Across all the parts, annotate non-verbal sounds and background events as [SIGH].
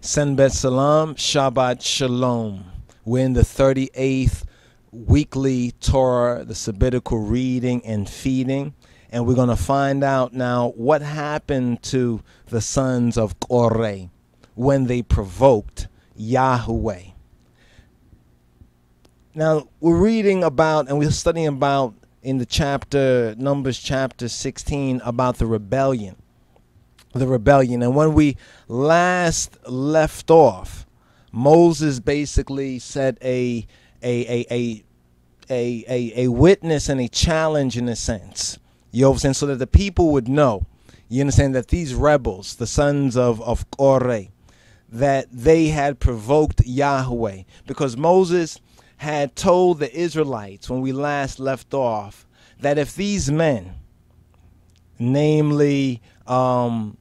Senbet Salam, Shabbat Shalom. We're in the 38th weekly Torah, the sabbatical reading and feeding. And we're going to find out now what happened to the sons of Korah when they provoked Yahweh. Now, we're reading about and we're studying about in the chapter, Numbers chapter 16, about the rebellion the rebellion. And when we last left off, Moses basically set a a a a a, a, a witness and a challenge in a sense. You understand? So that the people would know. You understand that these rebels, the sons of, of Korah, that they had provoked Yahweh. Because Moses had told the Israelites when we last left off that if these men, namely um,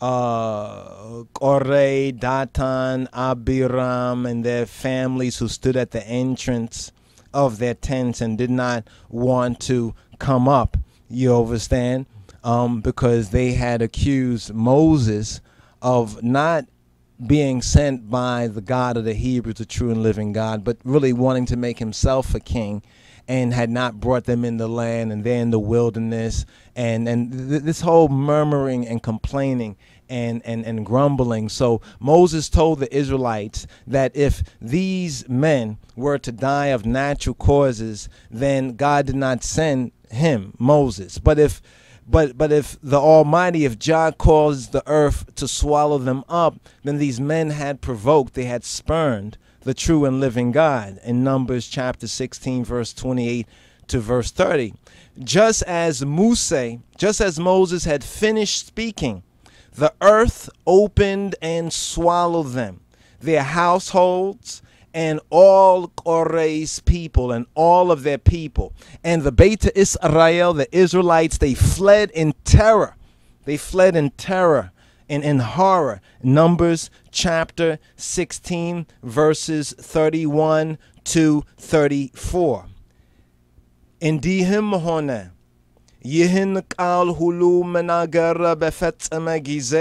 uh, Korah, Datan, Abiram, and their families who stood at the entrance of their tents and did not want to come up. You understand? Um, because they had accused Moses of not being sent by the God of the Hebrews, the true and living God, but really wanting to make himself a king and had not brought them in the land and they're in the wilderness and and th- this whole murmuring and complaining and, and, and grumbling. So Moses told the Israelites that if these men were to die of natural causes, then God did not send him, Moses. But if but but if the Almighty, if god caused the earth to swallow them up, then these men had provoked, they had spurned the true and living God. In Numbers chapter 16, verse 28 to verse 30. Just as Musa, just as Moses had finished speaking, the earth opened and swallowed them, their households, and all Korah's people and all of their people. And the Beta Israel, the Israelites, they fled in terror. They fled in terror and in horror. Numbers chapter 16, verses 31 to 34. እንዲህም ሆነ ይህን ቃል ሁሉ መናገር በፈጸመ ጊዜ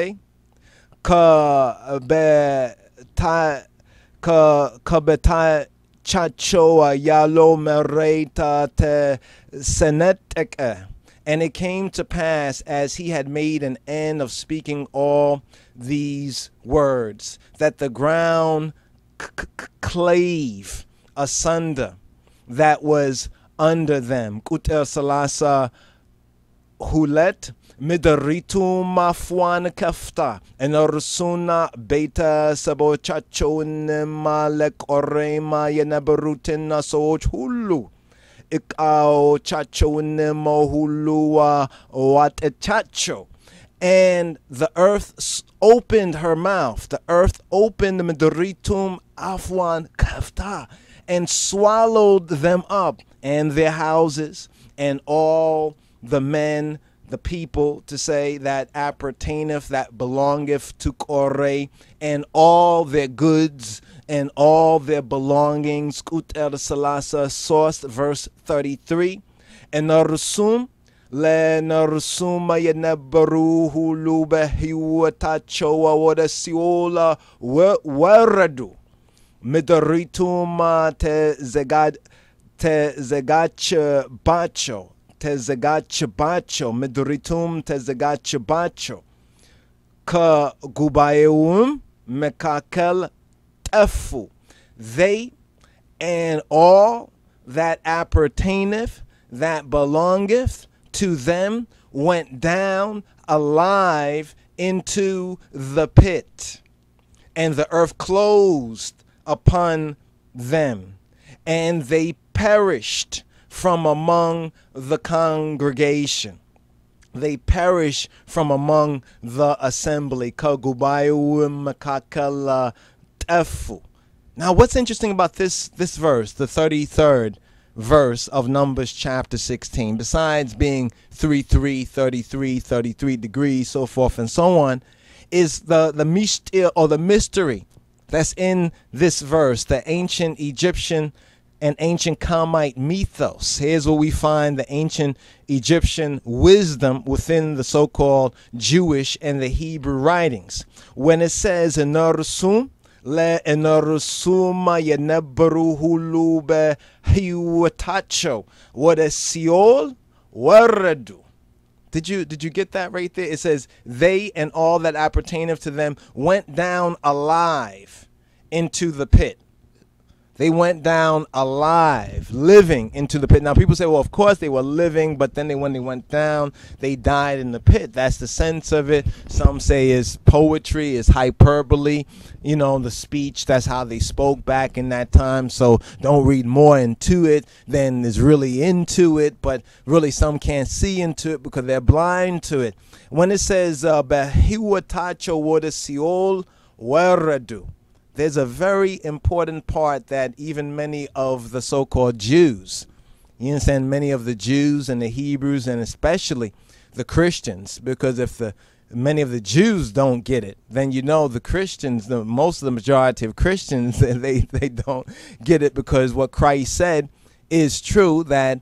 ከበታቻቸው ያለው መሬት ተሰነጠቀ And it came to pass as he had made an end of speaking all these words that the ground clave asunder that was under them. Kutel salasa hulet midaritum mafuan kefta enorsuna beta sabochacho nemalek orema yenabarutin nasoch hulu. ዕቃዎቻቸውንም ሁሉ ዋጠቻቸው። And the earth opened her mouth. The earth opened Midritum Afwan Kafta and swallowed them up and their houses and all the men, the people, to say that appertaineth, that belongeth to Korah, and all their goods and all their belongings. Ut el Salasa, source verse 33. And Narusum, Le Narusuma Yeneberu, Hulube, Huatachoa, Wadasiola, Waradu, Midoritumate Te Zegad, Te Zegacha Bacho, Te Zegacha Bacho, Midoritum Te Zegacha Bacho. Ka gubaeum mekakel ጠፉ they and all that appertaineth that belongeth to them went down alive into the pit and the earth closed upon them and they perished from among the congregation. They perish from among the assembly. Now, what's interesting about this, this verse, the 33rd verse of Numbers chapter 16, besides being 3 3, 33, 33 degrees, so forth and so on, is the, the mystere or the mystery that's in this verse, the ancient Egyptian and ancient Kamite mythos. Here's where we find the ancient Egyptian wisdom within the so called Jewish and the Hebrew writings. When it says, Enorsum, le enorsuma yenebru hulube hiwatacho, Seol, waradu. Did you did you get that right there? It says they and all that appertaineth to them went down alive into the pit. They went down alive, living into the pit. Now, people say, well, of course they were living, but then they, when they went down, they died in the pit. That's the sense of it. Some say is poetry, is hyperbole, you know, the speech. That's how they spoke back in that time. So don't read more into it than is really into it. But really, some can't see into it because they're blind to it. When it says, uh, Behiwatacho Water Seol Weradu there's a very important part that even many of the so called Jews, you understand, many of the Jews and the Hebrews, and especially the Christians, because if the many of the Jews don't get it, then you know the Christians, the most of the majority of Christians, [LAUGHS] they, they don't get it because what Christ said is true that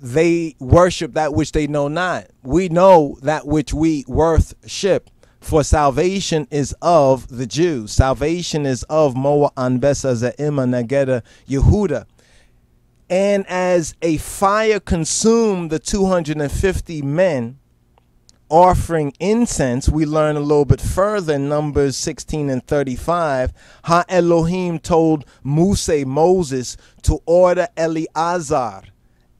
they worship that which they know not. We know that which we worship. For salvation is of the Jews. Salvation is of Moa Anbesa Za'ima Nageda Yehuda. And as a fire consumed the 250 men offering incense, we learn a little bit further in Numbers 16 and 35. Ha Elohim told Musa, Moses, to order Eleazar,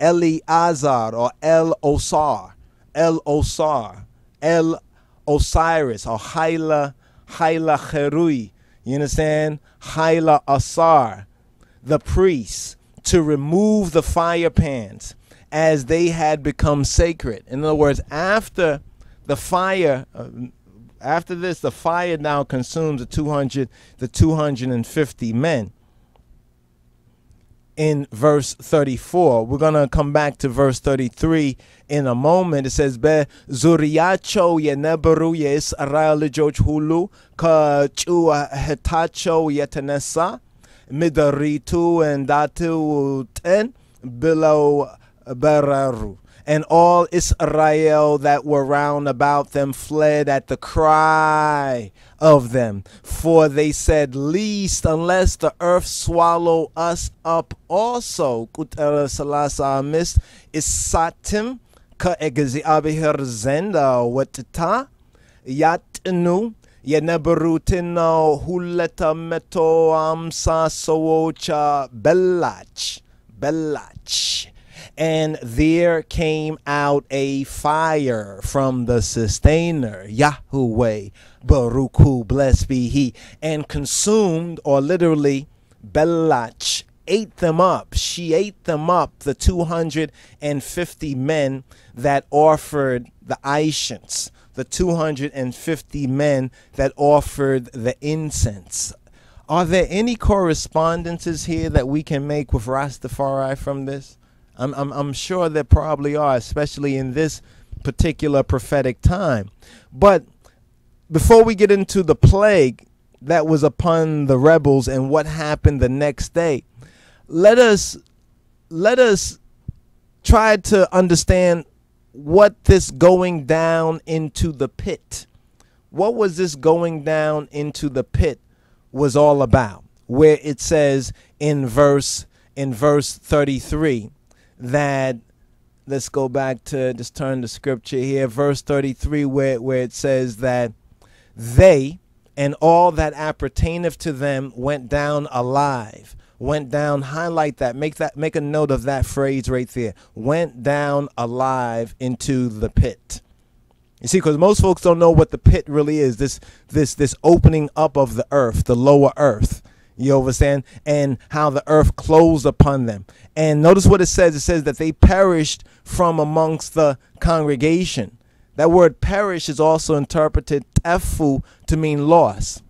Eleazar, or El Osar, El Osar, El Osiris or Haila, Haila Cherui. You understand? Haila Asar, the priests, to remove the fire pans as they had become sacred. In other words, after the fire, uh, after this, the fire now consumes the 200, the 250 men in verse 34. We're going to come back to verse 33 in a moment. It says, Be zuriacho yeneberu yes aralijoch hulu ka chua hetacho yetanesa midaritu and datu ten below beraru and all Israel that were round about them fled at the cry of them. For they said, Least unless the earth swallow us up also. Ka egzi abihir zenda yatnu huleta meto amsa bellach bellach and there came out a fire from the sustainer, Yahweh, Baruch blessed be he, and consumed, or literally, Belach, ate them up. She ate them up, the 250 men that offered the Aishans, the 250 men that offered the incense. Are there any correspondences here that we can make with Rastafari from this? I'm, I'm, I'm sure there probably are, especially in this particular prophetic time. But before we get into the plague that was upon the rebels and what happened the next day, let us let us try to understand what this going down into the pit. What was this going down into the pit was all about? Where it says in verse in verse 33 that let's go back to just turn the scripture here, verse 33, where, where it says that they and all that appertaineth to them went down alive. Went down, highlight that, make that make a note of that phrase right there. Went down alive into the pit. You see, because most folks don't know what the pit really is. This this this opening up of the earth, the lower earth. You understand? And how the earth closed upon them. And notice what it says. It says that they perished from amongst the congregation. That word perish is also interpreted tefu to mean loss.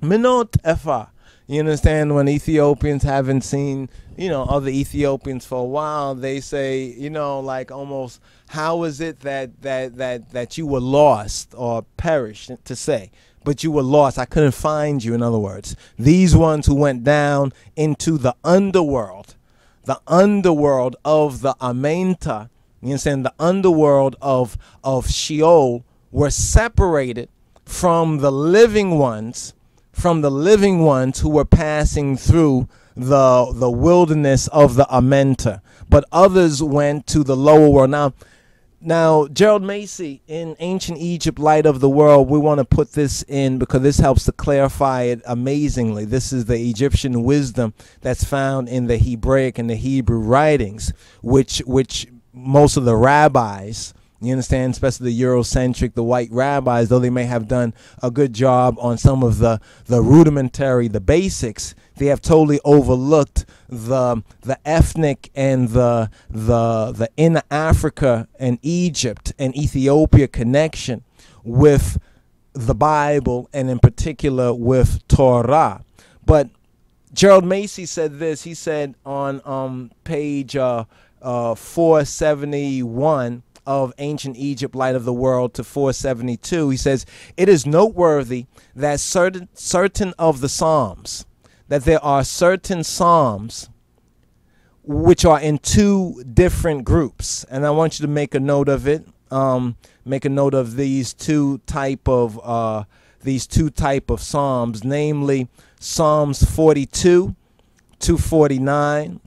Minot efa. You understand when Ethiopians haven't seen, you know, other Ethiopians for a while, they say, you know, like almost, how is it that that that that you were lost or perished to say? But you were lost. I couldn't find you, in other words. These ones who went down into the underworld the underworld of the Amenta, you understand, the underworld of, of Sheol were separated from the living ones, from the living ones who were passing through the, the wilderness of the Amenta. But others went to the lower world. Now, now, Gerald Massey in Ancient Egypt, Light of the World, we want to put this in because this helps to clarify it amazingly. This is the Egyptian wisdom that's found in the Hebraic and the Hebrew writings, which which most of the rabbis you understand, especially the Eurocentric, the white rabbis, though they may have done a good job on some of the, the rudimentary, the basics, they have totally overlooked the the ethnic and the the the inner Africa and Egypt and Ethiopia connection with the Bible and in particular with Torah. But Gerald Massey said this. He said on um, page uh, uh, 471 of ancient Egypt, light of the world, to 472, he says, It is noteworthy that certain, certain of the Psalms, that there are certain Psalms which are in two different groups. And I want you to make a note of it. Um, make a note of these two type of uh, these two type of Psalms, namely Psalms 42 to 49.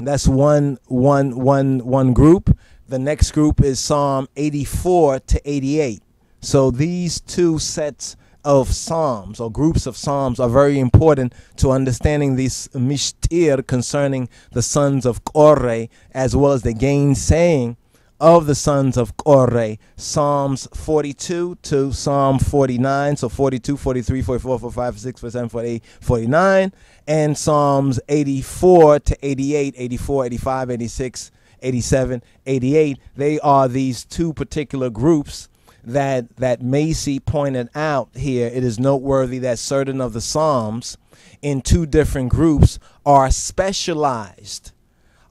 That's one, one, one, one group. The next group is Psalm 84 to 88. So these two sets of psalms or groups of psalms are very important to understanding this mishtir concerning the sons of Korah as well as the gainsaying of the sons of Korah. Psalms 42 to Psalm 49. So 42, 43, 44, 45, 46, 47, 48, 49. And Psalms 84 to 88, 84, 85, 86, 87, 88. They are these two particular groups that that Massey pointed out here. It is noteworthy that certain of the Psalms in two different groups are specialized.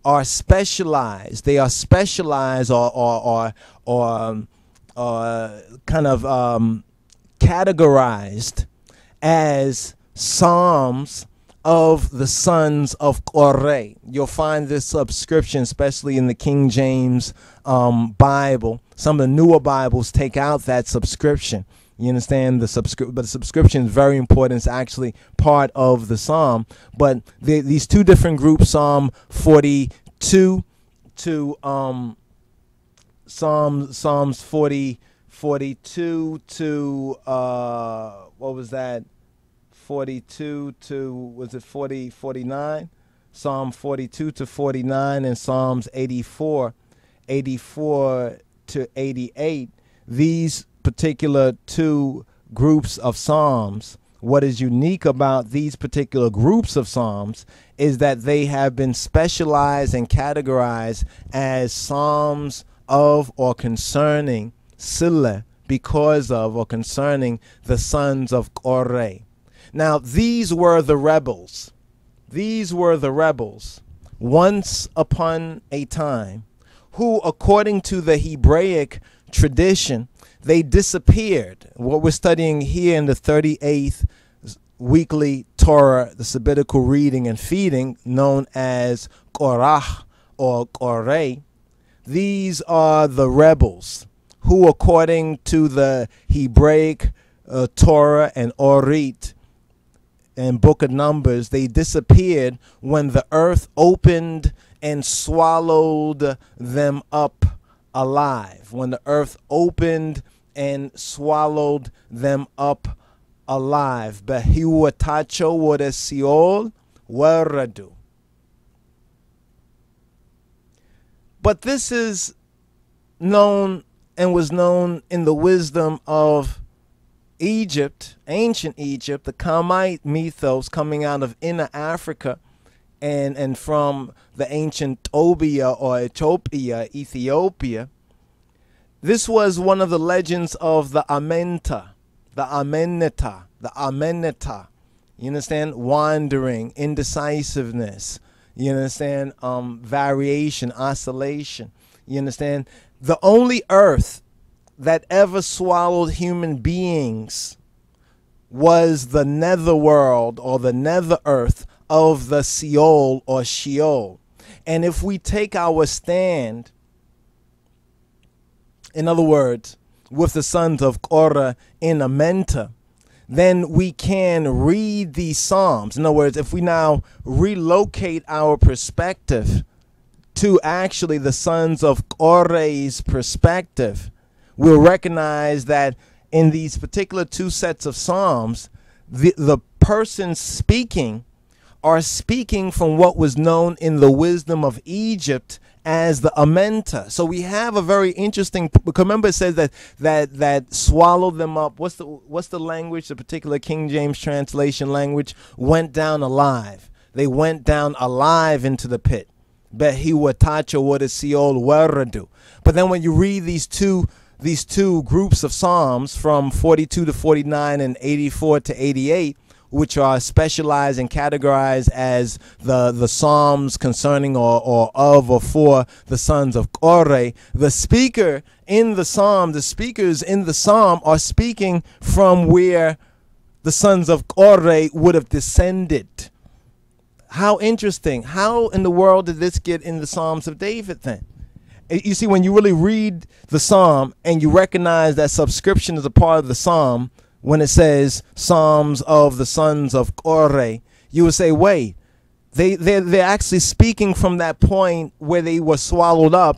Are specialized. They are specialized or or or, or um, uh, kind of um, categorized as psalms of the sons of Korah. You'll find this subscription, especially in the King James um, Bible. Some of the newer Bibles take out that subscription. You understand the subscription, but the subscription is very important. It's actually part of the psalm. But the, these two different groups, Psalm 42 to um, Psalm Psalms 40, 42 to uh, what was that? 42 to, was it 40, 49? Psalm 42 to 49 and Psalms 84, 84 to 88. These particular two groups of Psalms, what is unique about these particular groups of Psalms is that they have been specialized and categorized as Psalms of or concerning Silla because of or concerning the sons of Korah. Now, these were the rebels. These were the rebels once upon a time who, according to the Hebraic tradition, they disappeared. What we're studying here in the 38th weekly Torah, the Sabbatical reading and feeding, known as Korah or Korah, these are the rebels who, according to the Hebraic uh, Torah and Orit, and book of Numbers, they disappeared when the earth opened and swallowed them up alive. When the earth opened and swallowed them up alive. Behiwatacho Seol waradu. But this is known and was known in the wisdom of Egypt, ancient Egypt, the Kamite mythos coming out of inner Africa and, and from the ancient Tobia or Ethiopia, Ethiopia. This was one of the legends of the Amenta, the Ameneta, the Ameneta. You understand? Wandering, indecisiveness. You understand? Um, variation, oscillation. You understand? The only earth that ever swallowed human beings was the netherworld or the nether earth of the Seol or Sheol. And if we take our stand, in other words, with the sons of Korah in Amenta, then we can read these Psalms. In other words, if we now relocate our perspective to actually the sons of Korah's perspective, we'll recognize that in these particular two sets of Psalms, the, the person speaking are speaking from what was known in the wisdom of Egypt as the amenta. So we have a very interesting. Remember, it says that that that swallowed them up. What's the what's the language? The particular King James translation language went down alive. They went down alive into the pit. Bet he watacha what is Seol weradu. But then when you read these two these two groups of psalms from 42 to 49 and 84 to 88 which are specialized and categorized as the, the Psalms concerning or, or of or for the sons of Korah. The speaker in the Psalm, the speakers in the Psalm are speaking from where the sons of Korah would have descended. How interesting. How in the world did this get in the Psalms of David then? Eh, you see, when you really read the Psalm and you recognize that subscription is a part of the Psalm, when it says Psalms of the sons of Korah, you would say, wait, they, they're, they're actually speaking from that point where they were swallowed up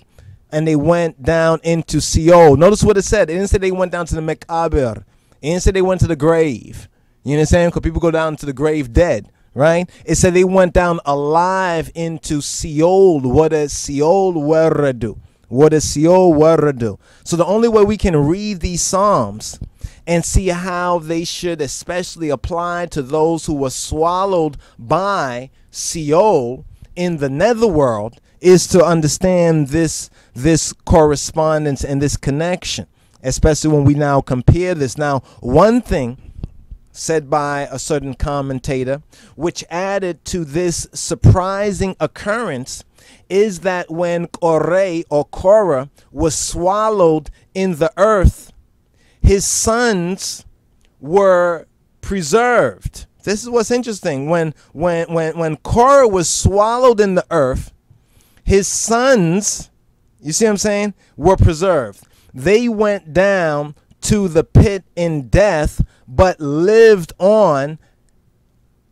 and they went down into Seol. Notice what it said. It didn't say they went down to the Mekabir. It didn't say they went to the grave. You understand? Because people go down to the grave dead, right? It said they went down alive into Sheol. What is Sheol Weradu? What is Sheol Weradu? So the only way we can read these Psalms and see how they should especially apply to those who were swallowed by Sheol in the netherworld is to understand this this correspondence and this connection especially when we now compare this. Now one thing said by a certain commentator which added to this surprising occurrence is that when Korah or Korah was swallowed in the earth his sons were preserved. This is what's interesting. When when when when Korah was swallowed in the earth, his sons, you see what I'm saying, were preserved. They went down to the pit in death, but lived on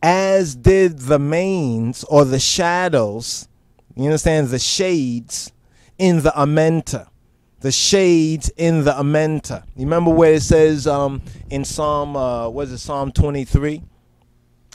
as did the manes or the shadows, you understand, the shades in the Amenta the shades in the Amenta. You remember where it says um, in Psalm, uh, it Psalm 23?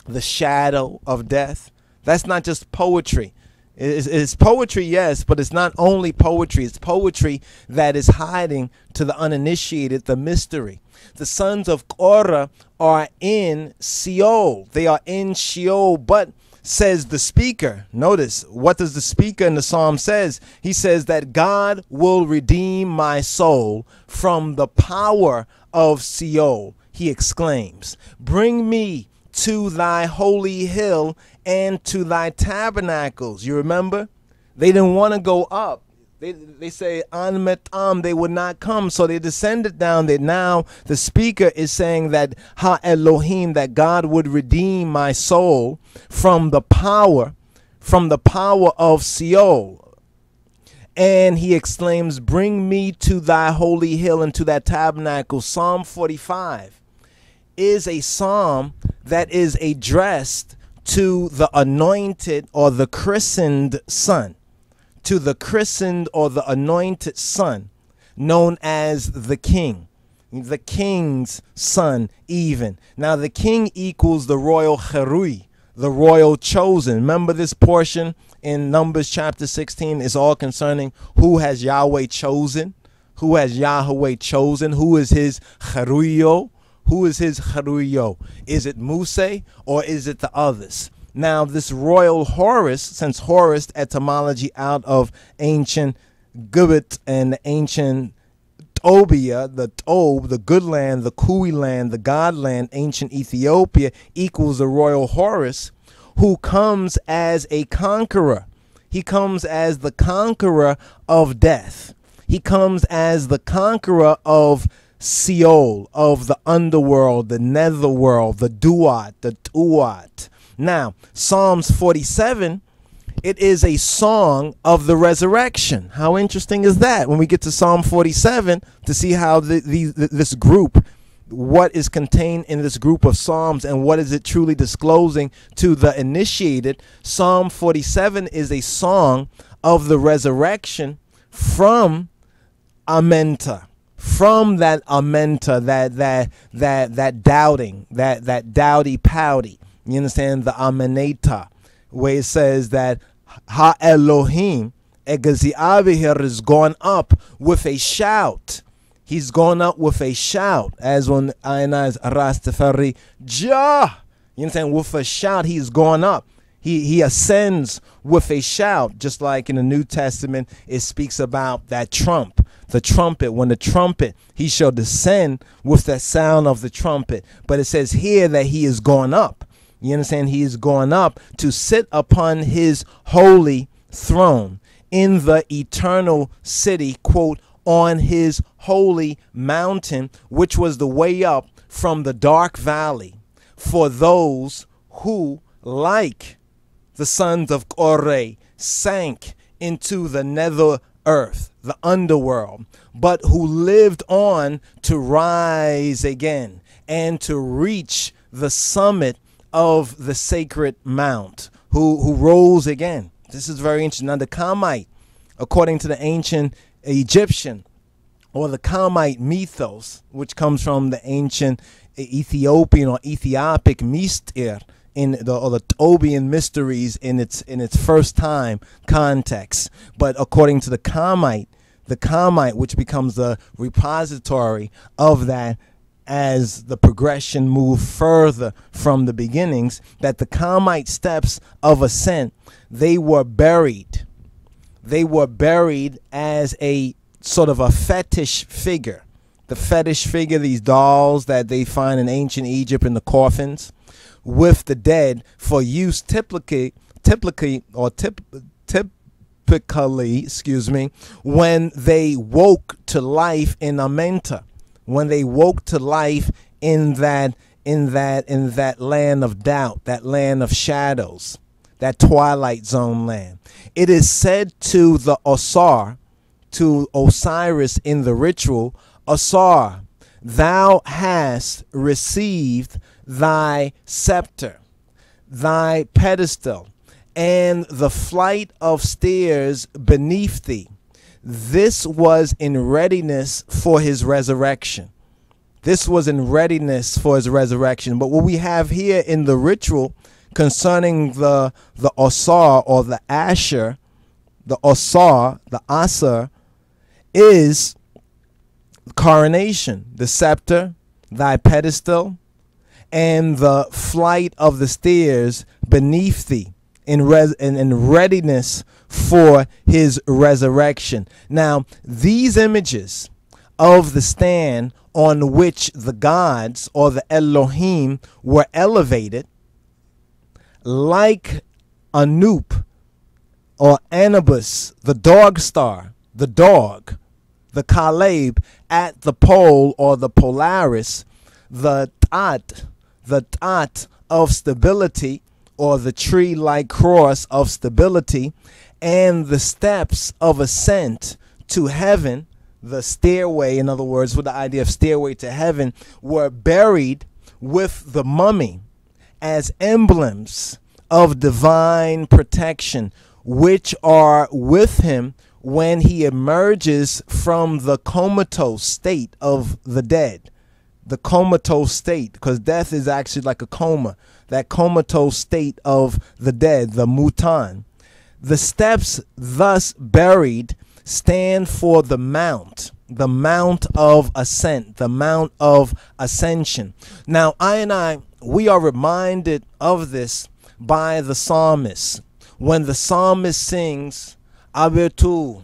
The shadow of death. That's not just poetry. It's, it's, poetry, yes, but it's not only poetry. It's poetry that is hiding to the uninitiated the mystery. The sons of Korah are in Sheol. They are in Sheol, but says the speaker. Notice what does the speaker in the psalm says? He says that God will redeem my soul from the power of Sheol. He exclaims, "Bring me to thy holy hill and to thy tabernacles." You remember? They didn't want to go up. They, they say an metam they would not come. So they descended down there. Now the speaker is saying that ha elohim that god would redeem my soul from the power from the power of Sheol and he exclaims bring me to thy holy hill and to that tabernacle. Psalm 45 is a psalm that is addressed to the anointed or the christened son to the christened or the anointed son, known as the king. The king's son, even. Now, the king equals the royal cherui, the royal chosen. Remember this portion in Numbers chapter 16 is all concerning who has Yahweh chosen, who has Yahweh chosen, who is his cheruyo, who is his cheruyo. Is it Muse or is it the others? Now, this royal Horus, since Horus etymology out of ancient Gubit and ancient Tobia, the Tob, the good land, the Kui land, the God land, ancient Ethiopia, equals the royal Horus, who comes as a conqueror. He comes as the conqueror of death. He comes as the conqueror of Sheol, of the underworld, the netherworld, the Duat, the Tuat. Now, Psalms 47 It is a song of the resurrection. How interesting is that? When we get to Psalm 47 to see how the, the, this group what is contained in this group of Psalms and what is it truly disclosing to the initiated. Psalm 47 is a song of the resurrection from Amenta. From that Amenta, that that that that doubting, that that doubty pouty. You understand the Ameneta, where it says that Ha Elohim Egaziabihir is gone up with a shout He's gone up with a shout, as when Ionized Rastafari, Jah. You understand? With a shout, he's gone up. He, he ascends with a shout, just like in the New Testament, it speaks about that trump, the trumpet. When the trumpet, he shall descend with the sound of the trumpet. But it says here that he is gone up. You understand? He is gone up to sit upon his holy throne in the eternal city, quote, on his holy mountain, which was the way up from the dark valley for those who, like the sons of Korah, sank into the nether earth, the underworld, but who lived on to rise again and to reach the summit of the sacred mount, who, who rose again. This is very interesting. Now, the Kamite, according to the ancient Egyptian or the Kamite mythos, which comes from the ancient Ethiopian or Ethiopic mystir in the or the Tobian mysteries in its in its first time context. But according to the Kamite, the Kamite, which becomes the repository of that as the progression moved further from the beginnings, that the Kamite steps of ascent, they were buried they were buried as a sort of a fetish figure. The fetish figure, these dolls that they find in ancient Egypt in the coffins with the dead for use typically, typically or tip, typically, excuse me, when they woke to life in Amenta, when they woke to life in that in that in that land of doubt, that land of shadows that twilight zone land. It is said to the Osar, to Osiris in the ritual, Osar, thou hast received thy scepter, thy pedestal, and the flight of stairs beneath thee. This was in readiness for his resurrection. This was in readiness for his resurrection. But what we have here in the ritual concerning the the Osar or the Asher, the Osar, the Asar, is coronation, the scepter, thy pedestal, and the flight of the stairs beneath thee in, res- in, in readiness for his resurrection. Now, these images of the stand on which the gods or the Elohim were elevated like Anoop or Anubis, the dog star, the dog, the Caleb at the pole or the Polaris, the Tat, the Tat of stability or the tree like cross of stability, and the steps of ascent to heaven, the stairway, in other words, with the idea of stairway to heaven, were buried with the mummy as emblems of divine protection, which are with him when he emerges from the comatose state of the dead. The comatose state, because death is actually like a coma, that comatose state of the dead, the mutan. The steps thus buried stand for the mount, the mount of ascent, the mount of ascension. Now, I and I, we are reminded of this by the psalmist. When the psalmist sings, Abetu,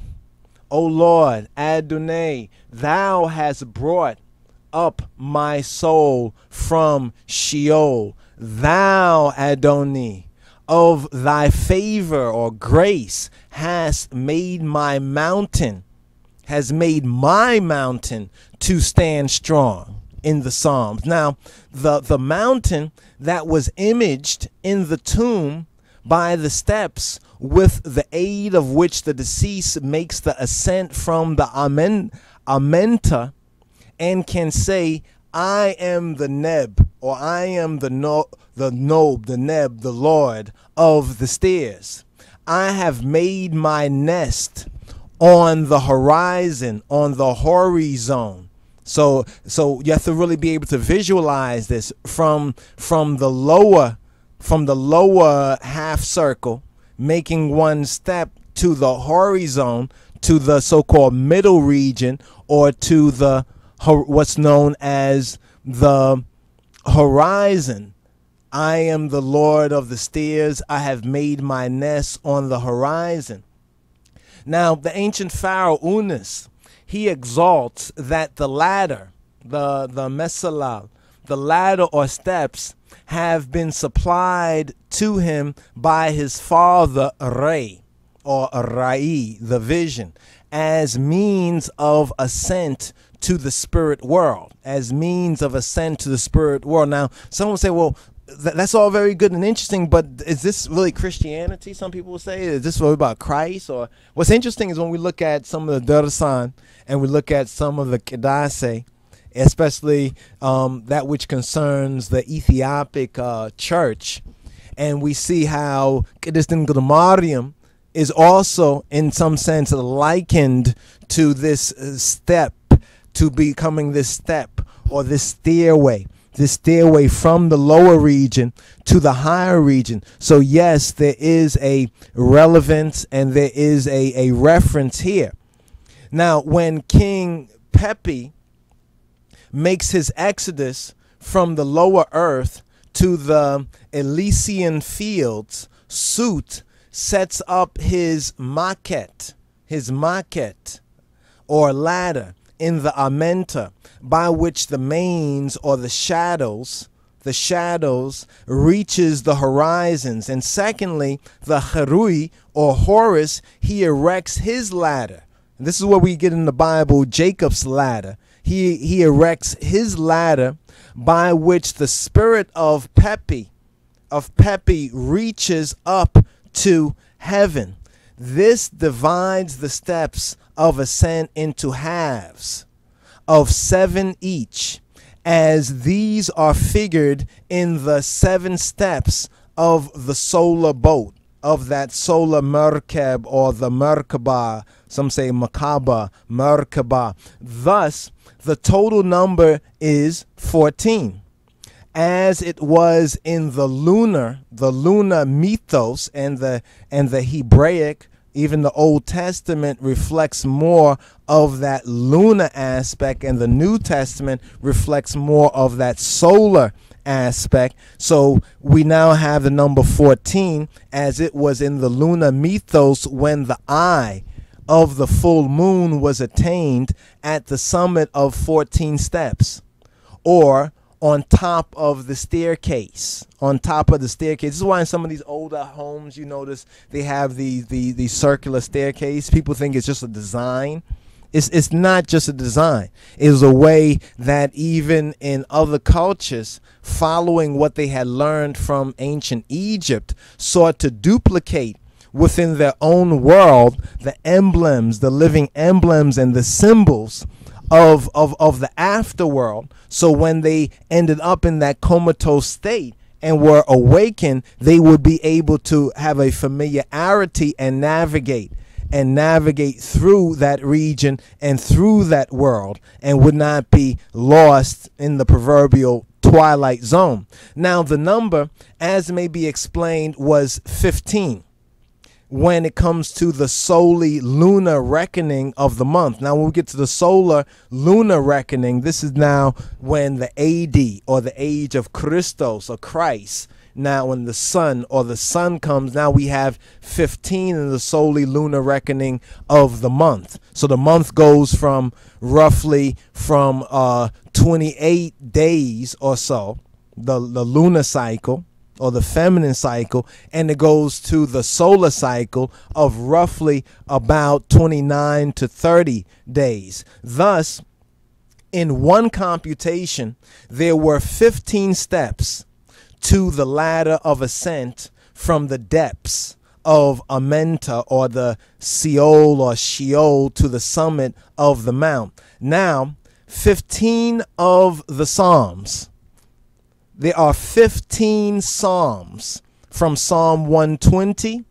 O Lord, Adonai, thou hast brought up my soul from Sheol. Thou, Adoni, of thy favor or grace, hast made my mountain, has made my mountain to stand strong in the Psalms. Now, the, the mountain that was imaged in the tomb by the steps with the aid of which the deceased makes the ascent from the amen, amenta and can say, I am the Neb, or I am the no, the Nob, the Neb, the Lord of the stairs. I have made my nest on the horizon, on the horizon. So, so you have to really be able to visualize this from from the lower, from the lower half circle, making one step to the horizon, to the so-called middle region, or to the what's known as the horizon. I am the Lord of the stairs. I have made my nest on the horizon. Now, the ancient Pharaoh Unas, he exalts that the ladder, the, the mesalal, the ladder or steps, have been supplied to him by his father Ray, or Rai, the vision, as means of ascent to the spirit world, as means of ascent to the spirit world. Now, someone say, well, th- that's all very good and interesting, but is this really Christianity? Some people will say, is this really about Christ? Or what's interesting is when we look at some of the Darsan and we look at some of the Kedase, especially um, that which concerns the Ethiopic uh, church, and we see how Kedistin Gudamarium is also, in some sense, likened to this uh, step to becoming this step or this stairway this stairway from the lower region to the higher region. So, yes, there is a relevance and there is a, a reference here. Now, when King Pepi makes his exodus from the lower earth to the Elysian fields, Sut sets up his maquette, his maquette or ladder in the amenta by which the manes or the shadows the shadows reaches the horizons. And secondly the harui or horus he erects his ladder. And this is what we get in the bible jacob's ladder. He he erects his ladder by which the spirit of pepi of pepi reaches up to heaven. This divides the steps of ascent into halves of seven each, as these are figured in the seven steps of the solar boat, of that solar merkab or the merkaba, some say makaba, merkaba. Thus, the total number is 14 as it was in the lunar, the lunar mythos and the and the Hebraic even the Old Testament reflects more of that lunar aspect, and the New Testament reflects more of that solar aspect. So we now have the number 14 as it was in the lunar mythos when the eye of the full moon was attained at the summit of 14 steps, or on top of the staircase. On top of the staircase. This is why in some of these older homes, you notice they have the the, the circular staircase. People think it's just a design. It's it's not just a design. It's a way that even in other cultures, following what they had learned from ancient Egypt, sought to duplicate within their own world the emblems, the living emblems and the symbols of, of, of the afterworld. So when they ended up in that comatose state and were awakened, they would be able to have a familiarity and navigate and navigate through that region and through that world and would not be lost in the proverbial twilight zone. Now, the number, as may be explained, was 15 when it comes to the solely lunar reckoning of the month. Now, when we get to the solar lunar reckoning, this is now when the AD or the age of Christos or Christ. Now, when the sun or the sun comes, now we have 15 in the solely lunar reckoning of the month. So the month goes from roughly from uh, 28 days or so, the, the lunar cycle, or the feminine cycle, and it goes to the solar cycle of roughly about 29 to 30 days. Thus, in one computation, there were 15 steps to the ladder of ascent from the depths of Amenta or the Seol or Sheol to the summit of the mount. Now, 15 of the Psalms, there are 15 Psalms from Psalm 120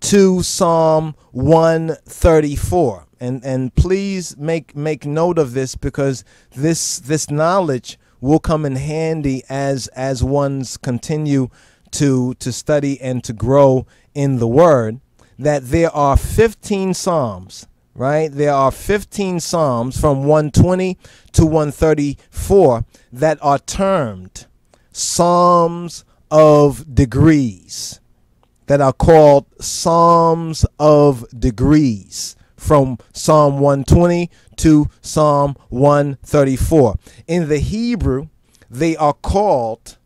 to Psalm 134. And, and please make, make note of this because this, this knowledge will come in handy as, as one's continue to, to study and to grow in the Word. That there are 15 Psalms, right? There are 15 Psalms from 120 to 134 that are termed Psalms of degrees that are called Psalms of degrees from Psalm 120 to Psalm 134. In the Hebrew, they are called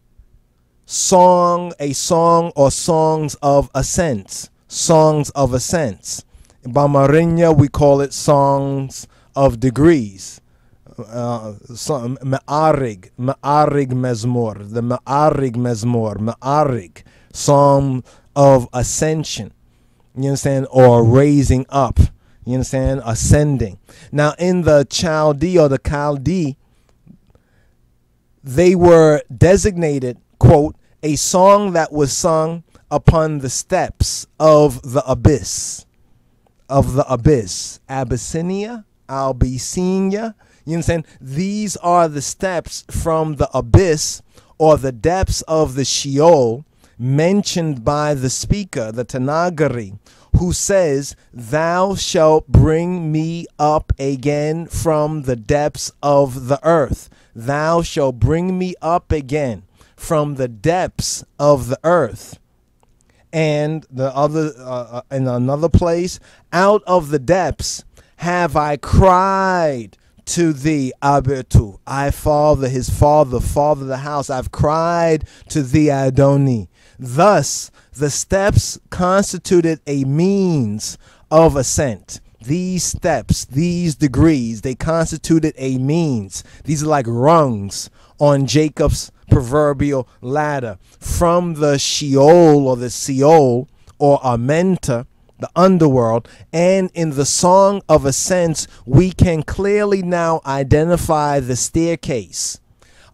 song, a song or songs of ascents, songs of ascents. In Bamarinya, we call it songs of degrees. Uh, Ma'arig, Ma'arig Mezmor, the Ma'arig Mezmor, Ma'arig, Psalm of ascension. You understand? Or raising up. You understand? Ascending. Now, in the Chaldee or the Chaldee, they were designated, quote, a song that was sung upon the steps of the abyss. Of the abyss. Abyssinia, Abyssinia. You understand? These are the steps from the abyss or the depths of the Sheol mentioned by the speaker, the Tanagari, who says, Thou shalt bring me up again from the depths of the earth. Thou shalt bring me up again from the depths of the earth. And the other, uh, uh in another place, out of the depths have I cried to thee, Abertu. I father, his father, father the house. I've cried to thee, Adoni. Thus, the steps constituted a means of ascent. These steps, these degrees, they constituted a means. These are like rungs on Jacob's proverbial ladder from the Sheol or the Seol or Amenta, the underworld, and in the Song of Ascents, we can clearly now identify the staircase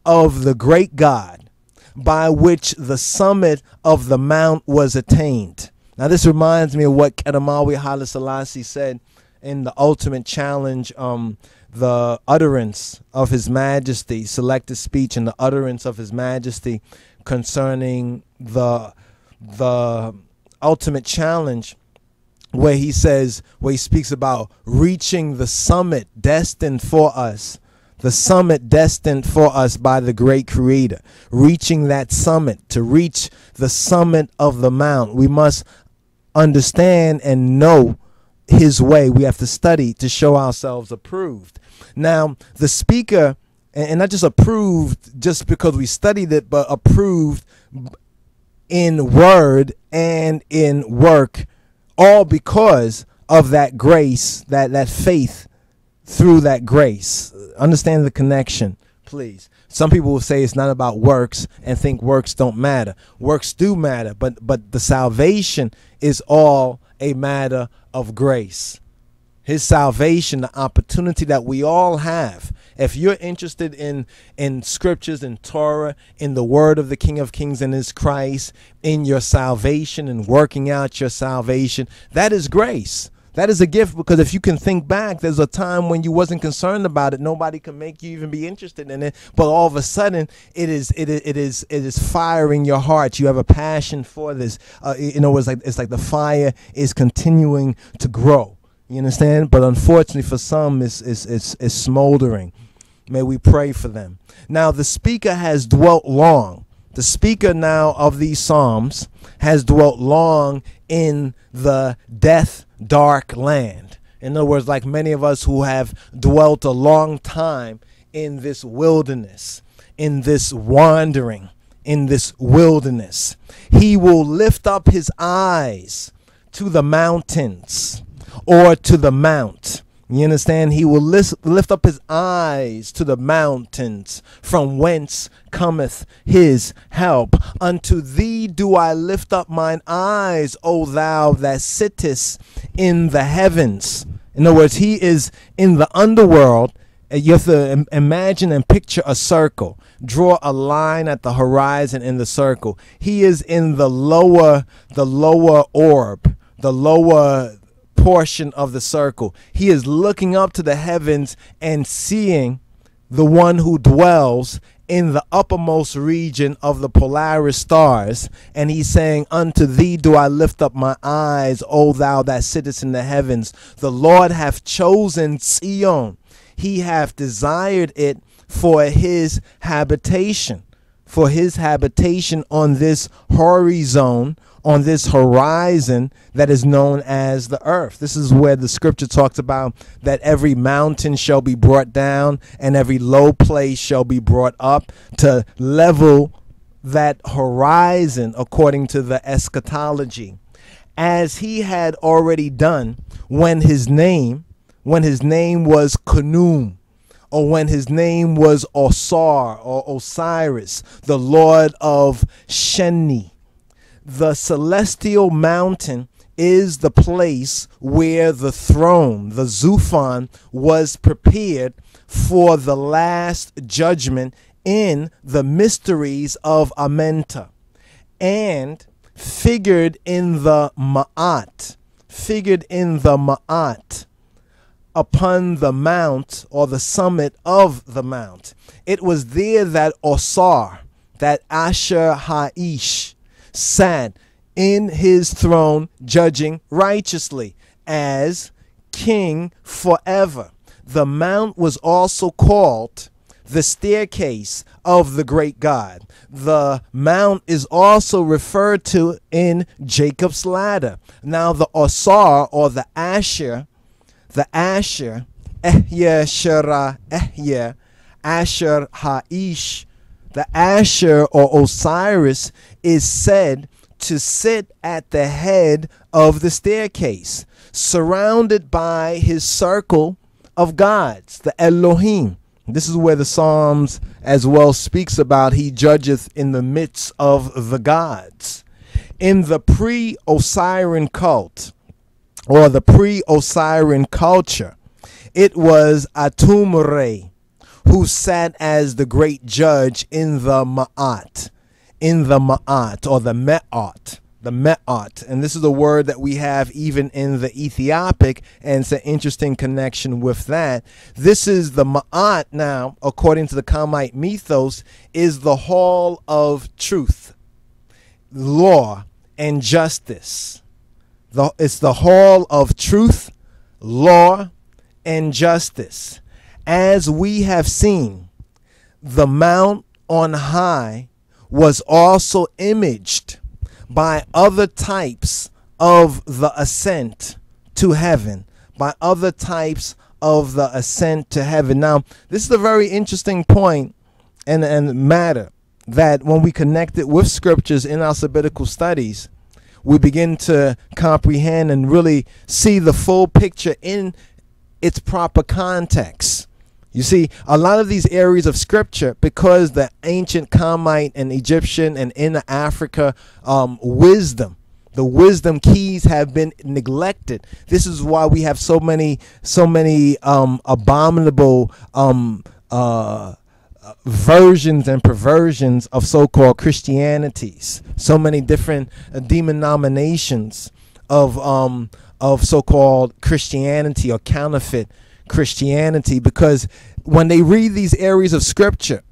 of the great God by which the summit of the mount was attained. Now, this reminds me of what Kedamawi Haile Selassie said in the ultimate challenge, um, the utterance of His Majesty, selected speech, and the utterance of His Majesty concerning the the ultimate challenge where he says where he speaks about reaching the summit destined for us the summit destined for us by the great creator. Reaching that summit, to reach the summit of the mount, we must understand and know his way. We have to study to show ourselves approved. Now, the speaker, and not just approved just because we studied it, but approved in word and in work, all because of that grace, that, that faith through that grace. Understand the connection, please. Some people will say it's not about works and think works don't matter. Works do matter, but but the salvation is all a matter of grace. His salvation, the opportunity that we all have. If you're interested in in scriptures and Torah, in the word of the King of Kings and his Christ, in your salvation and working out your salvation, that is grace. That is a gift because if you can think back, there's a time when you wasn't concerned about it. Nobody can make you even be interested in it. But all of a sudden, it is it is it is it is firing your heart. You have a passion for this. Uh, you know, it's like it's like the fire is continuing to grow. You understand? But unfortunately, for some, it's it's it's, it's smoldering. May we pray for them. Now, the speaker has dwelt long. The speaker now of these psalms has dwelt long in the death dark land. In other words, like many of us who have dwelt a long time in this wilderness, in this wandering, in this wilderness, he will lift up his eyes to the mountains or to the mount. You understand? He will lift, up his eyes to the mountains, from whence cometh his help. Unto thee do I lift up mine eyes, O thou that sittest in the heavens. In other words, he is in the underworld. Uh, you have to imagine and picture a circle. Draw a line at the horizon in the circle. He is in the lower, the lower orb, the lower portion of the circle. He is looking up to the heavens and seeing the one who dwells in the uppermost region of the Polaris stars. And he's saying, Unto thee do I lift up my eyes, O thou that sittest in the heavens. The Lord hath chosen Zion, he hath desired it for his habitation. For his habitation on this horizon on this horizon that is known as the earth. This is where the scripture talks about that every mountain shall be brought down and every low place shall be brought up to level that horizon according to the eschatology. As he had already done when his name, when his name was Khnum, or when his name was Osar or Osiris, the Lord of Sheni the celestial mountain is the place where the throne, the Zufan, was prepared for the last judgment in the mysteries of Amenta and figured in the Ma'at, figured in the Ma'at upon the mount or the summit of the mount. It was there that Osar, that Asher Ha'ish, sat in his throne judging righteously as king forever. The mount was also called the staircase of the great God. The mount is also referred to in Jacob's ladder. Now, the Osar or the Asher, the Asher, Ehye Shera Ehye, Asher Ha'ish, the Asher or Osiris is said to sit at the head of the staircase, surrounded by his circle of gods, the Elohim. This is where the Psalms as well speaks about he judgeth in the midst of the gods. In the pre Osirian cult, or the pre Osirian culture, it was Atumre, who sat as the great judge in the Ma'at, in the Ma'at or the Me'at, the Me'at. And this is a word that we have even in the Ethiopic, and it's an interesting connection with that. This is the Ma'at now, according to the Kamite mythos, is the hall of truth, law, and justice. The, it's the hall of truth, law, and justice as we have seen, the mount on high was also imaged by other types of the ascent to heaven, by other types of the ascent to heaven. Now, this is a very interesting point and, and matter that when we connect it with scriptures in our sabbatical studies, we begin to comprehend and really see the full picture in its proper context. You see, a lot of these areas of scripture, because the ancient Kamite and Egyptian and in Africa um, wisdom, the wisdom keys have been neglected. This is why we have so many, so many um, abominable um, uh, versions and perversions of so-called Christianities. So many different uh, denominations of um, of so-called Christianity or counterfeit Christianity because when they read these areas of scripture,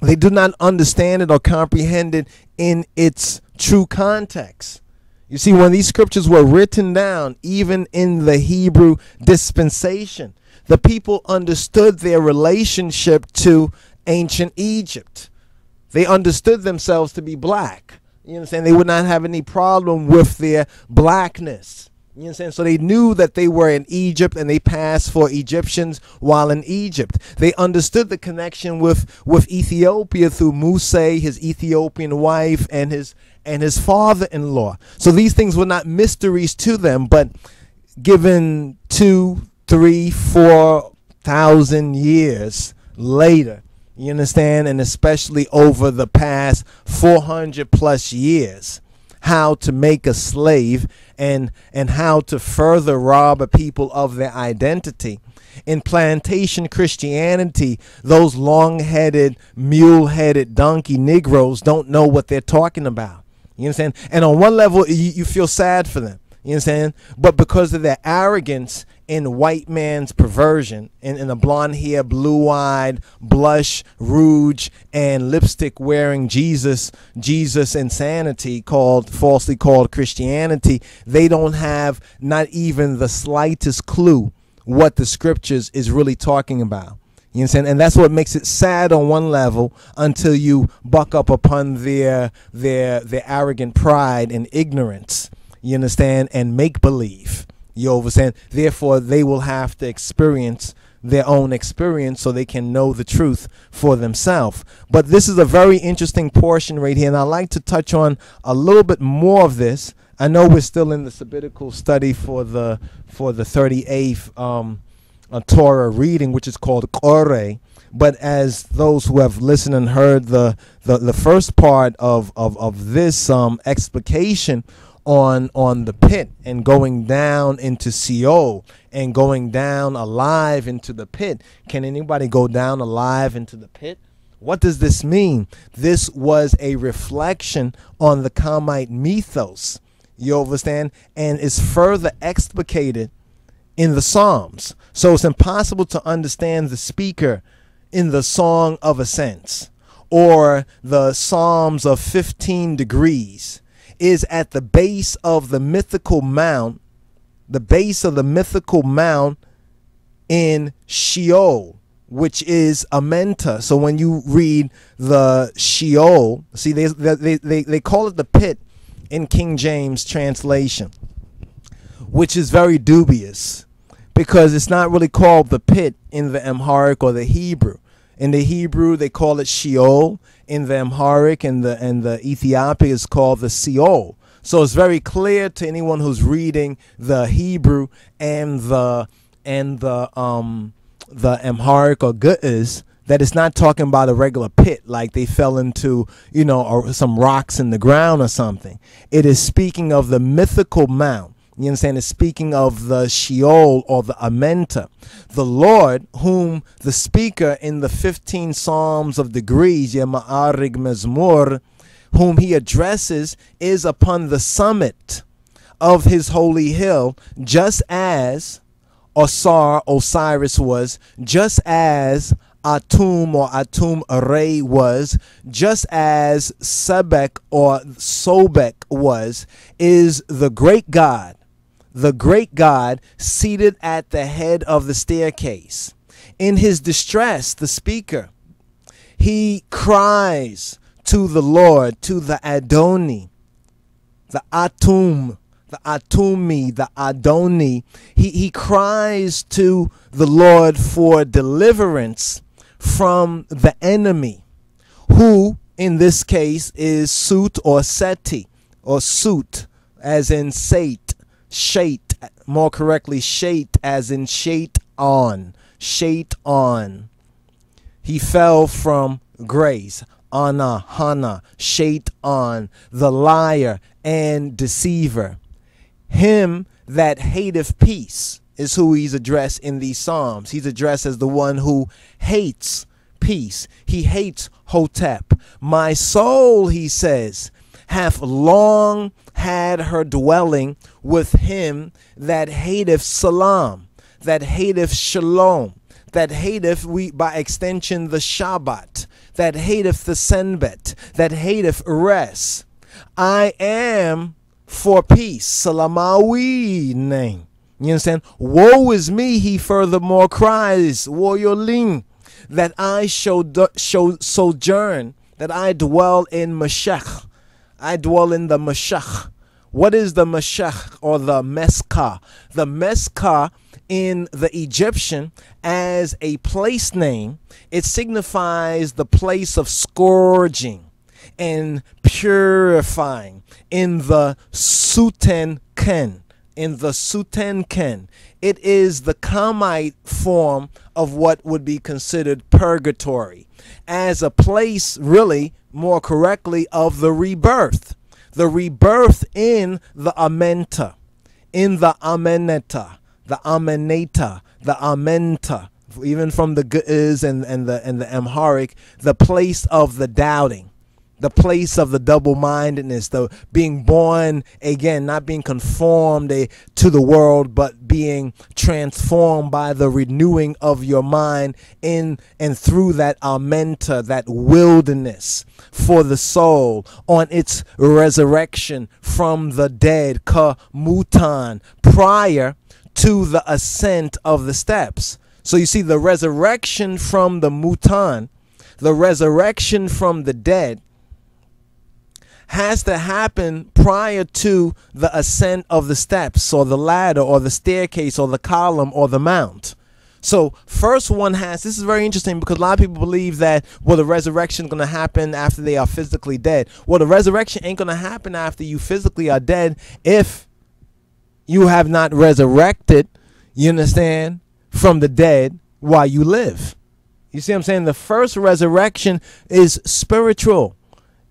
they do not understand it or comprehend it in its true context. You see, when these scriptures were written down, even in the Hebrew dispensation, the people understood their relationship to ancient Egypt. They understood themselves to be black. You understand? They would not have any problem with their blackness. You know what I'm saying? So they knew that they were in Egypt and they passed for Egyptians while in Egypt. They understood the connection with, with Ethiopia through Muse, his Ethiopian wife, and his and his father-in-law. So these things were not mysteries to them, but given to three, four thousand years later. You understand? And especially over the past 400 plus years, how to make a slave and, and how to further rob a people of their identity. In plantation Christianity, those long headed, mule headed donkey Negroes don't know what they're talking about. You understand? And on one level, you, you feel sad for them. You understand? But because of their arrogance in white man's perversion, in, in the blonde hair, blue eyed, blush, rouge, and lipstick wearing Jesus, Jesus insanity called falsely called Christianity, they don't have not even the slightest clue what the scriptures is really talking about. You understand? And that's what makes it sad on one level until you buck up upon their their their arrogant pride and ignorance you understand, and make believe. You understand? Therefore, they will have to experience their own experience so they can know the truth for themselves. But this is a very interesting portion right here, and I'd like to touch on a little bit more of this. I know we're still in the sabbatical study for the for the 38th um, uh, Torah reading, which is called Korah. But as those who have listened and heard the the, the first part of, of, of this um, explication on on the pit and going down into Sheol and going down alive into the pit. Can anybody go down alive into the pit? What does this mean? This was a reflection on the Kamite mythos. You understand? And is further explicated in the Psalms. So it's impossible to understand the speaker in the Song of Ascents or the Psalms of 15 degrees is at the base of the mythical mount, the base of the mythical mount in Sheol, which is Amenta. So when you read the Sheol, see they they they, they call it the pit in King James translation, which is very dubious because it's not really called the pit in the Amharic or the Hebrew. In the Hebrew, they call it Sheol. In the Amharic and the and the Ethiopia is called the Seol. So it's very clear to anyone who's reading the Hebrew and the and the um the Amharic or Ge'ez that it's not talking about a regular pit like they fell into, you know, or some rocks in the ground or something. It is speaking of the mythical mount you understand? It's speaking of the Sheol or the Amenta. The Lord, whom the speaker in the 15 Psalms of degrees, Yema'arig Mezmur, whom he addresses, is upon the summit of his holy hill, just as Osar, Osiris was, just as Atum or Atum Array was, just as Sebek or Sobek was, is the great God the great God seated at the head of the staircase. In his distress, the speaker, he cries to the Lord, to the Adoni, the Atum, the Atumi, the Adoni. He, he cries to the Lord for deliverance from the enemy, who in this case is Sut or Seti, or Sut, as in Sate shait, more correctly, shait as in shait on, shait on. He fell from grace. Ana, Hana, shait on, the liar and deceiver. Him that hateth peace is who he's addressed in these Psalms. He's addressed as the one who hates peace. He hates Hotep. My soul, he says, hath long had her dwelling with him that hateth salam, that hateth shalom, that hateth we by extension the Shabbat, that hateth the Senbet, that hateth rest. I am for peace. Salamawi name. You understand? Woe is me, he furthermore cries, Woyoling, that I show, show sojourn, that I dwell in Meshech, I dwell in the Meshach. What is the Meshach or the Meska? The Meska in the Egyptian as a place name, it signifies the place of scourging and purifying in the Suten Ken in the Sutenken. It is the Kamite form of what would be considered purgatory as a place, really, more correctly, of the rebirth. The rebirth in the Amenta, in the Ameneta, the Ameneta, the Amenta, even from the Ge'ez and, and the and the Amharic, the place of the doubting the place of the double mindedness, the being born again, not being conformed eh, to the world, but being transformed by the renewing of your mind in and through that amenta, that wilderness for the soul on its resurrection from the dead, ka mutan, prior to the ascent of the steps. So you see, the resurrection from the mutan, the resurrection from the dead has to happen prior to the ascent of the steps or the ladder or the staircase or the column or the mount. So first one has this is very interesting because a lot of people believe that well the resurrection is going to happen after they are physically dead. Well the resurrection ain't going to happen after you physically are dead if you have not resurrected, you understand, from the dead while you live. You see what I'm saying? The first resurrection is spiritual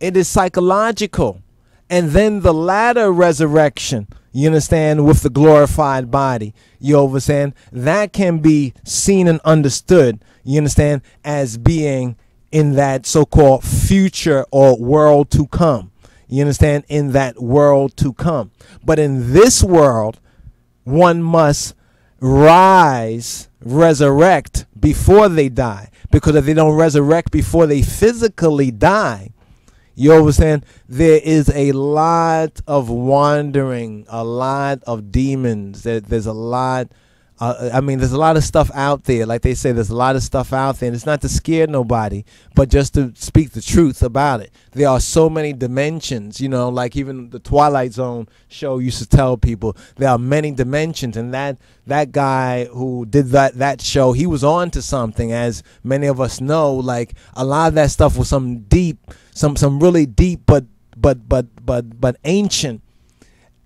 it is psychological. And then the latter resurrection, you understand, with the glorified body, you understand, that can be seen and understood, you understand, as being in that so called future or world to come. You understand, in that world to come. But in this world, one must rise, resurrect before they die. Because if they don't resurrect before they physically die, you understand? There is a lot of wandering, a lot of demons. There, there's a lot. Uh, I mean, there's a lot of stuff out there. Like they say, there's a lot of stuff out there. And it's not to scare nobody, but just to speak the truth about it. There are so many dimensions, you know, like even the Twilight Zone show used to tell people there are many dimensions. And that, that guy who did that, that show, he was on to something, as many of us know. Like a lot of that stuff was some deep some some really deep but but but but but ancient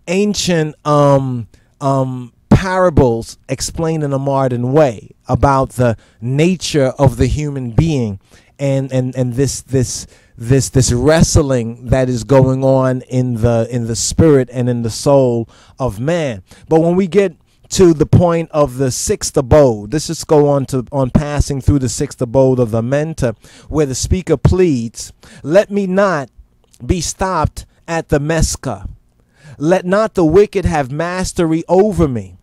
ancient um um parables explained in a modern way about the nature of the human being and and and this this this this wrestling that is going on in the in the spirit and in the soul of man but when we get to the point of the sixth abode. Let's just go on to on passing through the sixth abode of the Menta, where the speaker pleads, Let me not be stopped at the Mesca. Let not the wicked have mastery over me.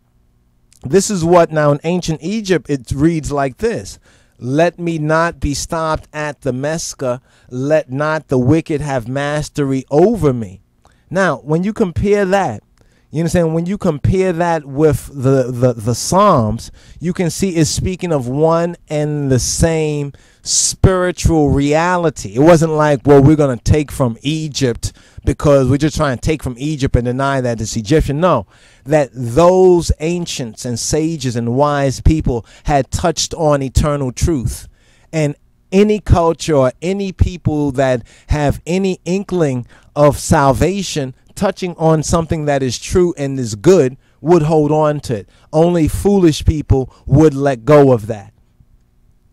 This is what now in ancient Egypt it reads like this. Let me not be stopped at the Mesca. Let not the wicked have mastery over me. Now, when you compare that you understand? When you compare that with the, the, the Psalms, you can see it's speaking of one and the same spiritual reality. It wasn't like, well, we're going to take from Egypt because we're just trying to take from Egypt and deny that it's Egyptian. No, that those ancients and sages and wise people had touched on eternal truth. And any culture or any people that have any inkling of salvation touching on something that is true and is good would hold on to it. Only foolish people would let go of that.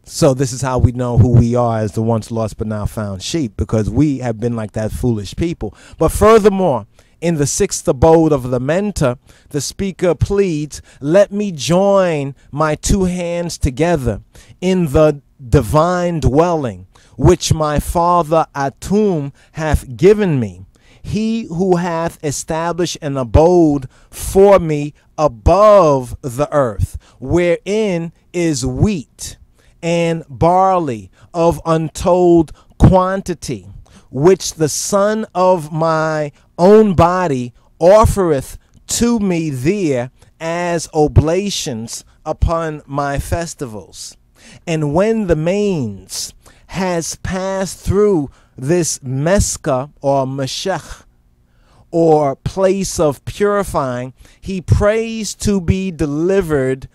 So this is how we know who we are as the once lost but now found sheep because we have been like that foolish people. But furthermore, in the sixth abode of the Menta, the speaker pleads, Let me join my two hands together in the divine dwelling which my father Atum hath given me he who hath established an abode for me above the earth, wherein is wheat and barley of untold quantity, which the son of my own body offereth to me there as oblations upon my festivals. And when the manes has passed through this Mesca or Meshech or place of purifying, he prays to be delivered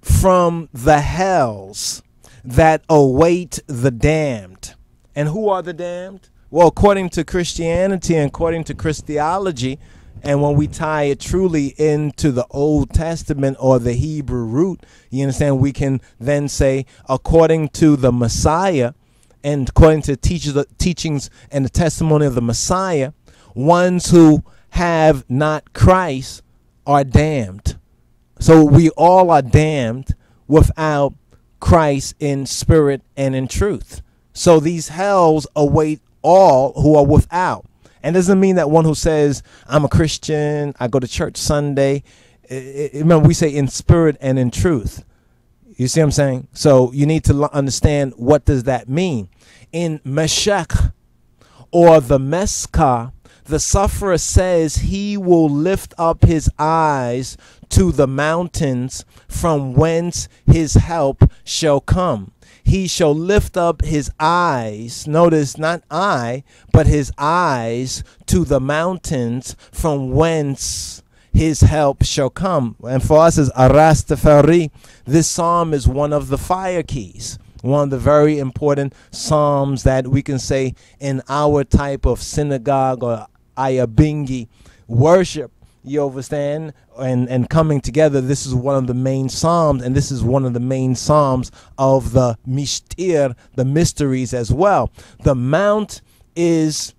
from the hells that await the damned. And who are the damned? Well, according to Christianity and according to Christology, And when we tie it truly into the Old Testament or the Hebrew root, you understand, we can then say, according to the Messiah and according to teachers, teachings and the testimony of the Messiah, ones who have not Christ are damned. So we all are damned without Christ in spirit and in truth. So these hells await all who are without. And doesn't mean that one who says, I'm a Christian, I go to church Sunday. Remember, we say in spirit and in truth. You see what I'm saying? So you need to understand what does that mean. In Meshach or the Meskah, the sufferer says he will lift up his eyes to the mountains from whence his help shall come he shall lift up his eyes, notice not I, but his eyes to the mountains from whence his help shall come. And for us as Arastafari, this psalm is one of the fire keys, one of the very important psalms that we can say in our type of synagogue or Nyabinghi worship. You understand? And and coming together this is one of the main psalms and this is one of the main psalms of the mishtir the mysteries as well. The mount is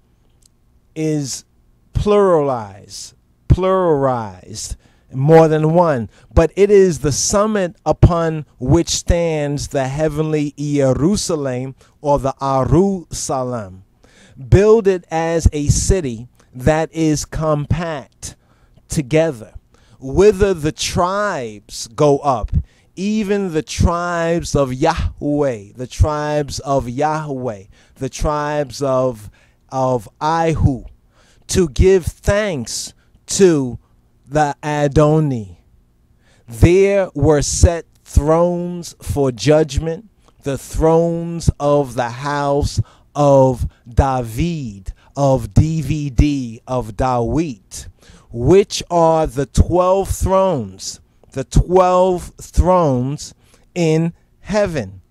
is pluralized pluralized more than one but it is the summit upon which stands the heavenly Jerusalem or the Arusalam build it as a city that is compact together. Whither the tribes go up, even the tribes of Yahweh, the tribes of Yahweh, the tribes of of Ihu, to give thanks to the Adoni. There were set thrones for judgment, the thrones of the house of David, of DVD, of Dawit which are the 12 thrones, the 12 thrones in heaven,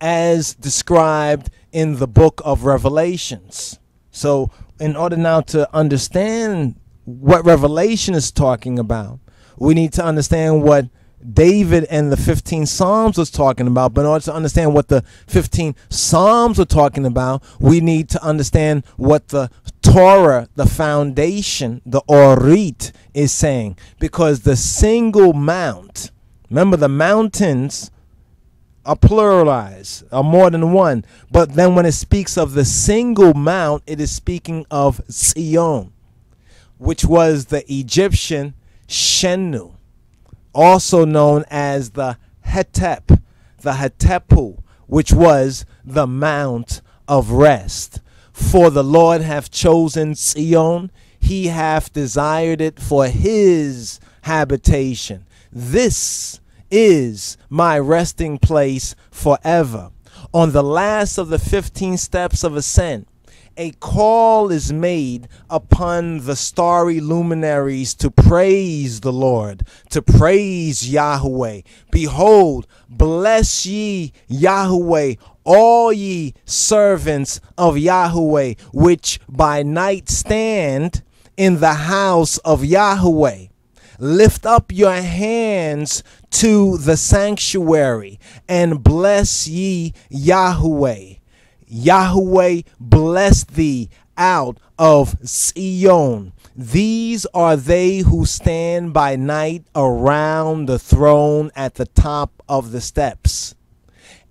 as described in the book of Revelations. So, in order now to understand what Revelation is talking about, we need to understand what David and the 15 Psalms was talking about. But in order to understand what the 15 Psalms are talking about, we need to understand what the Torah, the foundation, the Orit, is saying. Because the single mount, remember the mountains are pluralized, are more than one. But then when it speaks of the single mount, it is speaking of Zion, which was the Egyptian Shenu, also known as the Hetep, the Hetepu, which was the Mount of Rest. For the Lord hath chosen Zion, he hath desired it for his habitation. This is my resting place forever. On the last of the 15 steps of ascent, a call is made upon the starry luminaries to praise the Lord, to praise Yahweh. Behold, bless ye Yahweh, all ye servants of Yahweh, which by night stand in the house of Yahweh. Lift up your hands to the sanctuary and bless ye Yahweh. Yahweh bless thee out of Zion. These are they who stand by night around the throne at the top of the steps.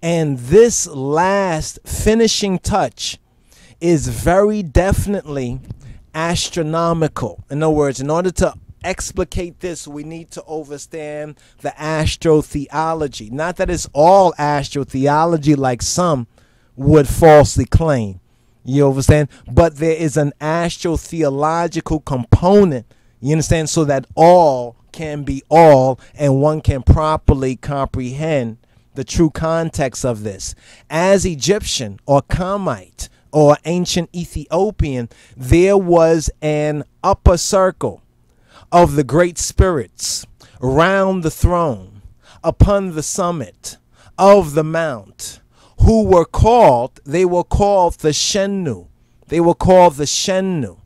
And this last finishing touch is very definitely astronomical. In other words, in order to explicate this, we need to understand the astrotheology. Not that it's all astrotheology like some would falsely claim. You understand? But there is an astrotheological component, you understand, so that all can be all and one can properly comprehend the true context of this. As Egyptian or Kamite or ancient Ethiopian, there was an upper circle of the great spirits round the throne, upon the summit of the mount, who were called, they were called the Shennu. They were called the Shennu.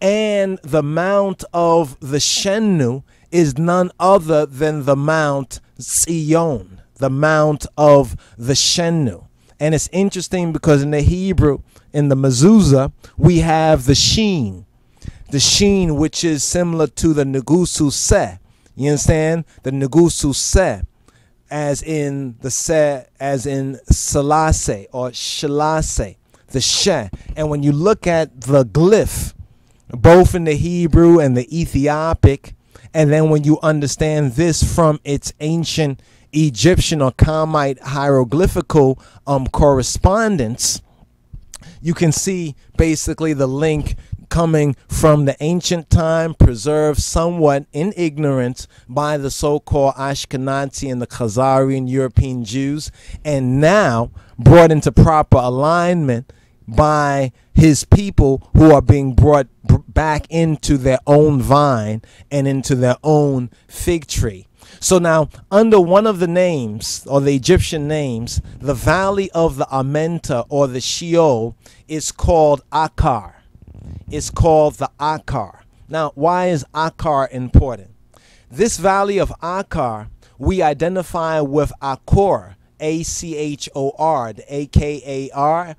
And the mount of the Shenu is none other than the Mount Zion, the mount of the Shenu. And it's interesting because in the Hebrew, in the mezuzah, we have the sheen, the sheen which is similar to the negusu se. You understand? The negusu se, as in the se, as in salase or shalase, the she. And when you look at the glyph, both in the Hebrew and the Ethiopic, and then when you understand this from its ancient Egyptian or Kamite hieroglyphical um, correspondence, you can see basically the link coming from the ancient time, preserved somewhat in ignorance by the so called Ashkenazi and the Khazarian European Jews, and now brought into proper alignment by his people who are being brought back into their own vine and into their own fig tree. So now, under one of the names, or the Egyptian names, the valley of the Amenta or the Sheol is called Akar. It's called the Akar. Now, why is Akar important? This valley of Akar we identify with Akor, A C H O R, the A K A R,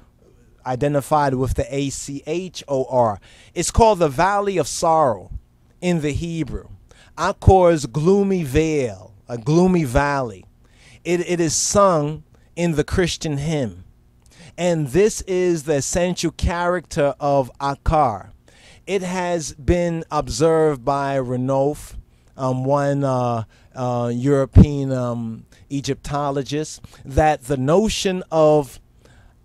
identified with the A C H O R. It's called the Valley of Sorrow in the Hebrew. Akor's gloomy vale, a gloomy valley. It, it is sung in the Christian hymn. And this is the essential character of Akar. It has been observed by Renouf, um, one uh, uh, European um, Egyptologist, that the notion of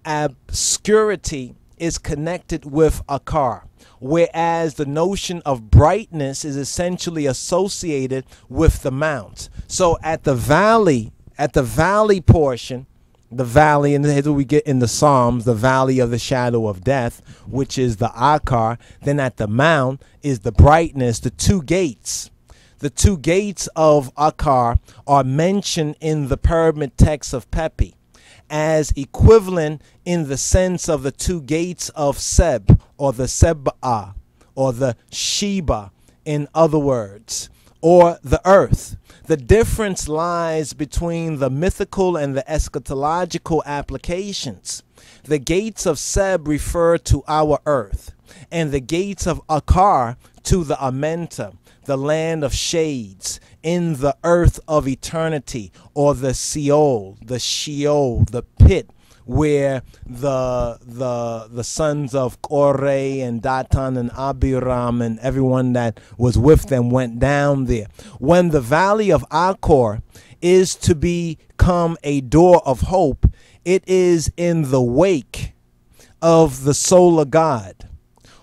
obscurity is connected with Akar, whereas the notion of brightness is essentially associated with the mount. So at the valley, at the valley portion, the valley, and here's what we get in the Psalms, the valley of the shadow of death, which is the Akar. Then at the mount is the brightness, the two gates. The two gates of Akar are mentioned in the pyramid text of Pepi as equivalent in the sense of the two gates of Seb or the Seb'a or the Sheba, in other words, or the earth. The difference lies between the mythical and the eschatological applications. The gates of Seb refer to our earth, and the gates of Akar to the Amenta, the land of shades, in the earth of eternity, or the Sheol, the Sheol, the pit where the the the sons of Korah and Dathan and Abiram and everyone that was with them went down there. When the valley of Akor is to become a door of hope, it is in the wake of the soul of God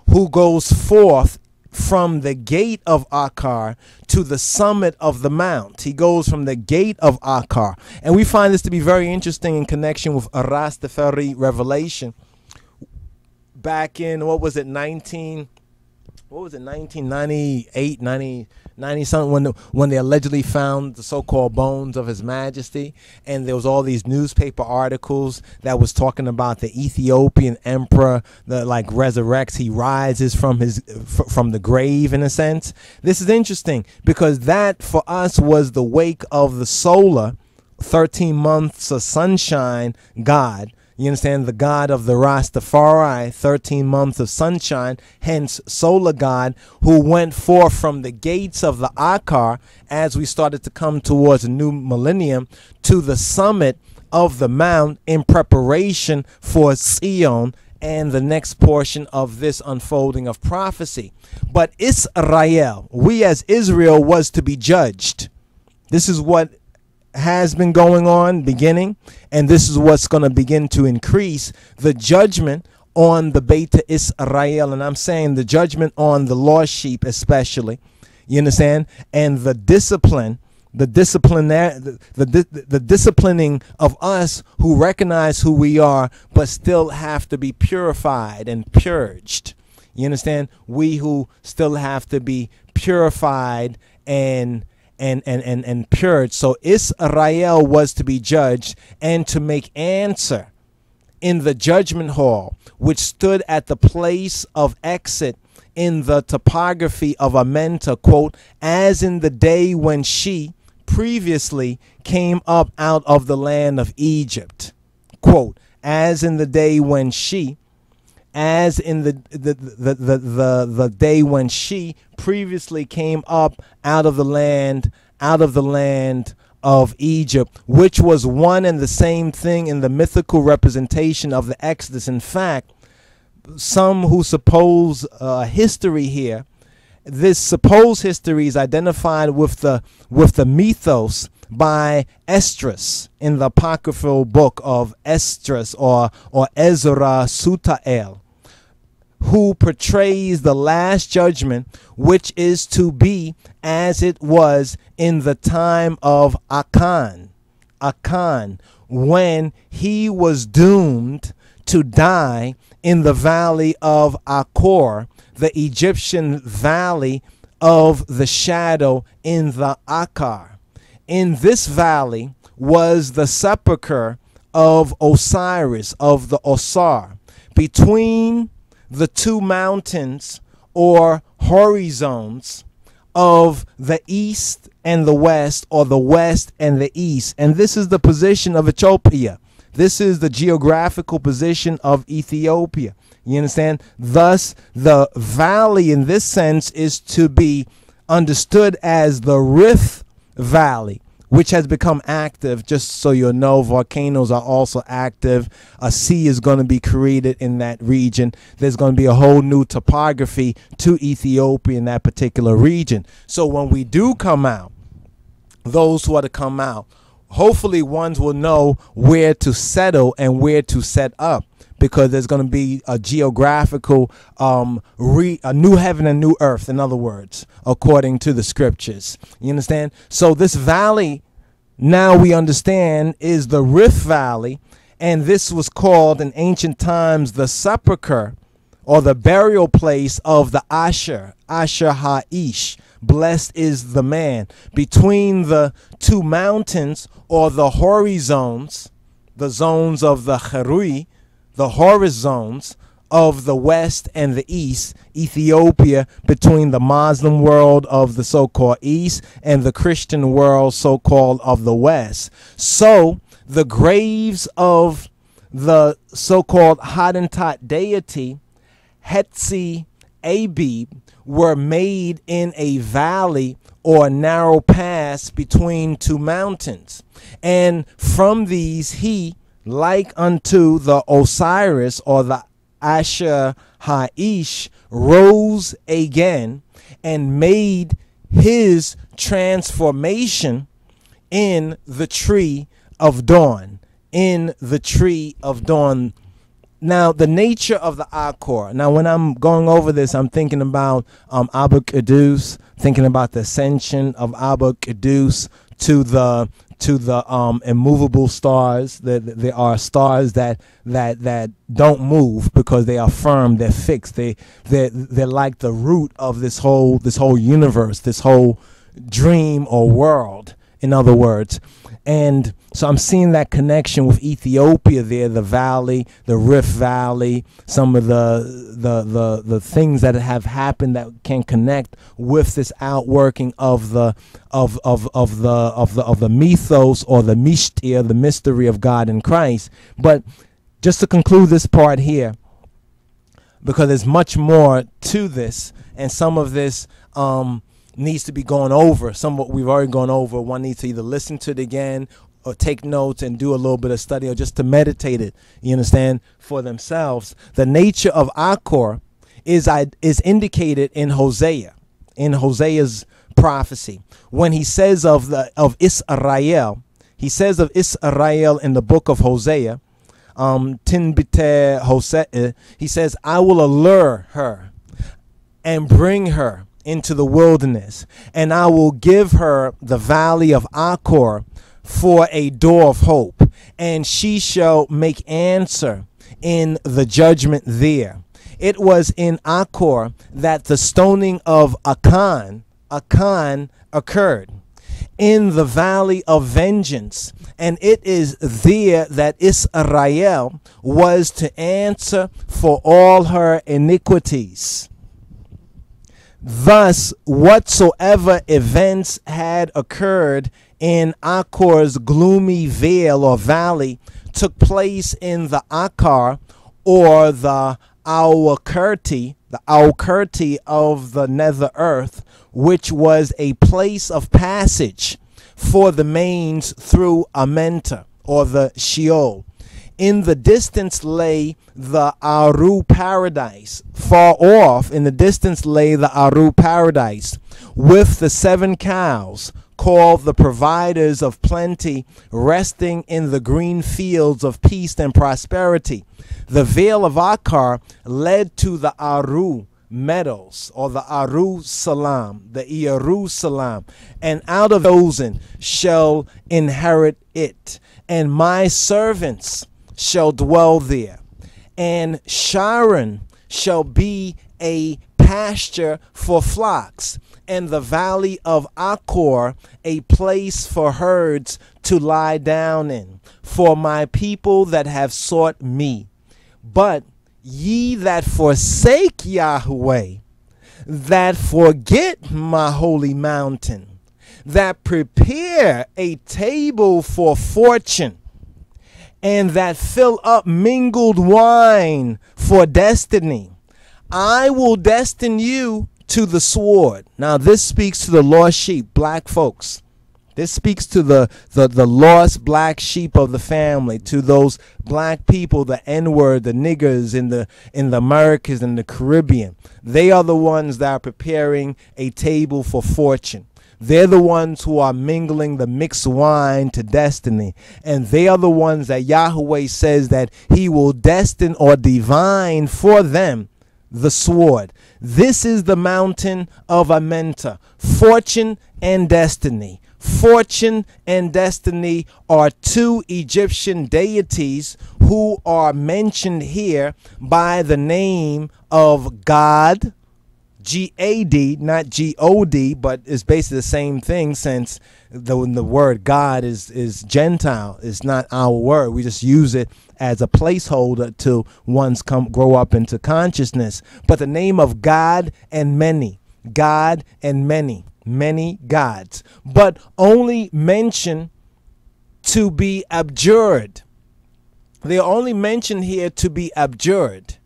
who goes forth from the gate of Akar to the summit of the mount. He goes from the gate of Akar. And we find this to be very interesting in connection with a Rastafari revelation. Back in, what was it, 19, what was it, 1998, 90, 90 something when the, when they allegedly found the so-called bones of his majesty and there was all these newspaper articles that was talking about the ethiopian emperor that like resurrects he rises from his from the grave in a sense. This is interesting because that for us was the wake of the solar 13 months of sunshine god you understand? The God of the Rastafari, 13 months of sunshine, hence solar God, who went forth from the gates of the Akar as we started to come towards a new millennium to the summit of the mount in preparation for Zion and the next portion of this unfolding of prophecy. But Israel, we as Israel was to be judged. This is what has been going on beginning, and this is what's going to begin to increase the judgment on the Beta Israel, and I'm saying the judgment on the lost sheep especially. You understand? And the discipline, the discipline, the, the, the disciplining of us who recognize who we are, but still have to be purified and purged. You understand? We who still have to be purified and and, and, and, and purged. So Israel was to be judged and to make answer in the judgment hall, which stood at the place of exit in the topography of Amenta, quote, as in the day when she previously came up out of the land of Egypt, quote, as in the day when she, as in the the, the, the, the, the day when she previously came up out of the land, out of the land of Egypt, which was one and the same thing in the mythical representation of the Exodus. In fact, some who suppose uh, history here, this supposed history is identified with the with the mythos by Esdras in the apocryphal book of Esdras or or Ezra Sutael, who portrays the last judgment, which is to be as it was in the time of Achan, Achan, when he was doomed to die in the valley of Achor, the Egyptian valley of the shadow in the Akar. In this valley was the sepulchre of Osiris, of the Osar. Between the two mountains or horizons of the east and the west, or the west and the east. And this is the position of Ethiopia. This is the geographical position of Ethiopia. You understand? Thus, the valley in this sense is to be understood as the Rift Valley, which has become active. Just so you know, volcanoes are also active. A sea is going to be created in that region. There's going to be a whole new topography to Ethiopia in that particular region. So when we do come out, those who are to come out hopefully ones will know where to settle and where to set up because there's going to be a geographical um, re, a new heaven and new earth in other words according to the scriptures. You understand? So this valley now we understand is the rift valley and this was called in ancient times the sepulcher or the burial place of the asher asher ha'ish. Blessed is the man. Between the two mountains or the horizones, the zones of the Cherui, the horizons of the west and the east, Ethiopia, between the Muslim world of the so called east and the Christian world, so called of the west. So the graves of the so called Hottentot deity, Hetzi Abib, were made in a valley or a narrow pass between two mountains. And from these he, like unto the Osiris or the Asher Haish, rose again and made his transformation in the tree of dawn. In the tree of dawn now the nature of the Akor. Now, when I'm going over this, I'm thinking about um, Abu Qudus, thinking about the ascension of Abu Qudus to the to the um, immovable stars. That there are stars that that that don't move because they are firm. They're fixed. They they they're like the root of this whole this whole universe, this whole dream or world. In other words, and so I'm seeing that connection with Ethiopia there, the valley, the Rift Valley, some of the the the the things that have happened that can connect with this outworking of the of of of the of the of the mythos or the mystia, the mystery of God in Christ. But just to conclude this part here, because there's much more to this, and some of this um, needs to be gone over. Some what we've already gone over, one needs to either listen to it again or take notes and do a little bit of study or just to meditate it, you understand, for themselves. The nature of Akor is, I is indicated in Hosea, in Hosea's prophecy. When he says of, the, of Israel, he says of Israel in the book of Hosea, um, Tinbite Hosea, he says, I will allure her and bring her into the wilderness, and I will give her the valley of Achor for a door of hope, and she shall make answer in the judgment there. It was in Achor that the stoning of Achan, Achan occurred. in the valley of vengeance. And it is there that Israel was to answer for all her iniquities. Thus, whatsoever events had occurred in Achor's gloomy vale or valley took place in the Achor or the Aukerti, the Aukerti of the nether earth, which was a place of passage for the manes through Amenta or the Sheol. In the distance lay the Aru paradise. Far off in the distance lay the Aru paradise with the seven cows called the providers of plenty, resting in the green fields of peace and prosperity. The vale of Achor led to the Aru meadows or the Aru Salam, the Iaru Salam, and out of those shall inherit it, and my servants shall dwell there, and Sharon shall be a pasture for flocks, and the valley of Achor a place for herds to lie down in, for my people that have sought me. But ye that forsake Yahweh, that forget my holy mountain, that prepare a table for fortune, and that fill up mingled wine for destiny. I will destine you to the sword. Now, this speaks to the lost sheep, black folks. This speaks to the, the, the lost black sheep of the family, to those black people, the N-word, the niggers in the in the Americas and the Caribbean. They are the ones that are preparing a table for fortune. They're the ones who are mingling the mixed wine to destiny. And they are the ones that Yahweh says that he will destine or divine for them the sword. This is the mountain of Amenta, fortune and destiny. Fortune and destiny are two Egyptian deities who are mentioned here by the name of God, G A D, not G O D, but it's basically the same thing since the, the word God is, is Gentile. It's not our word. We just use it as a placeholder till one's come grow up into consciousness. But the name of God and many, God and many many gods, but only mention to be abjured. They are only mentioned here to be abjured.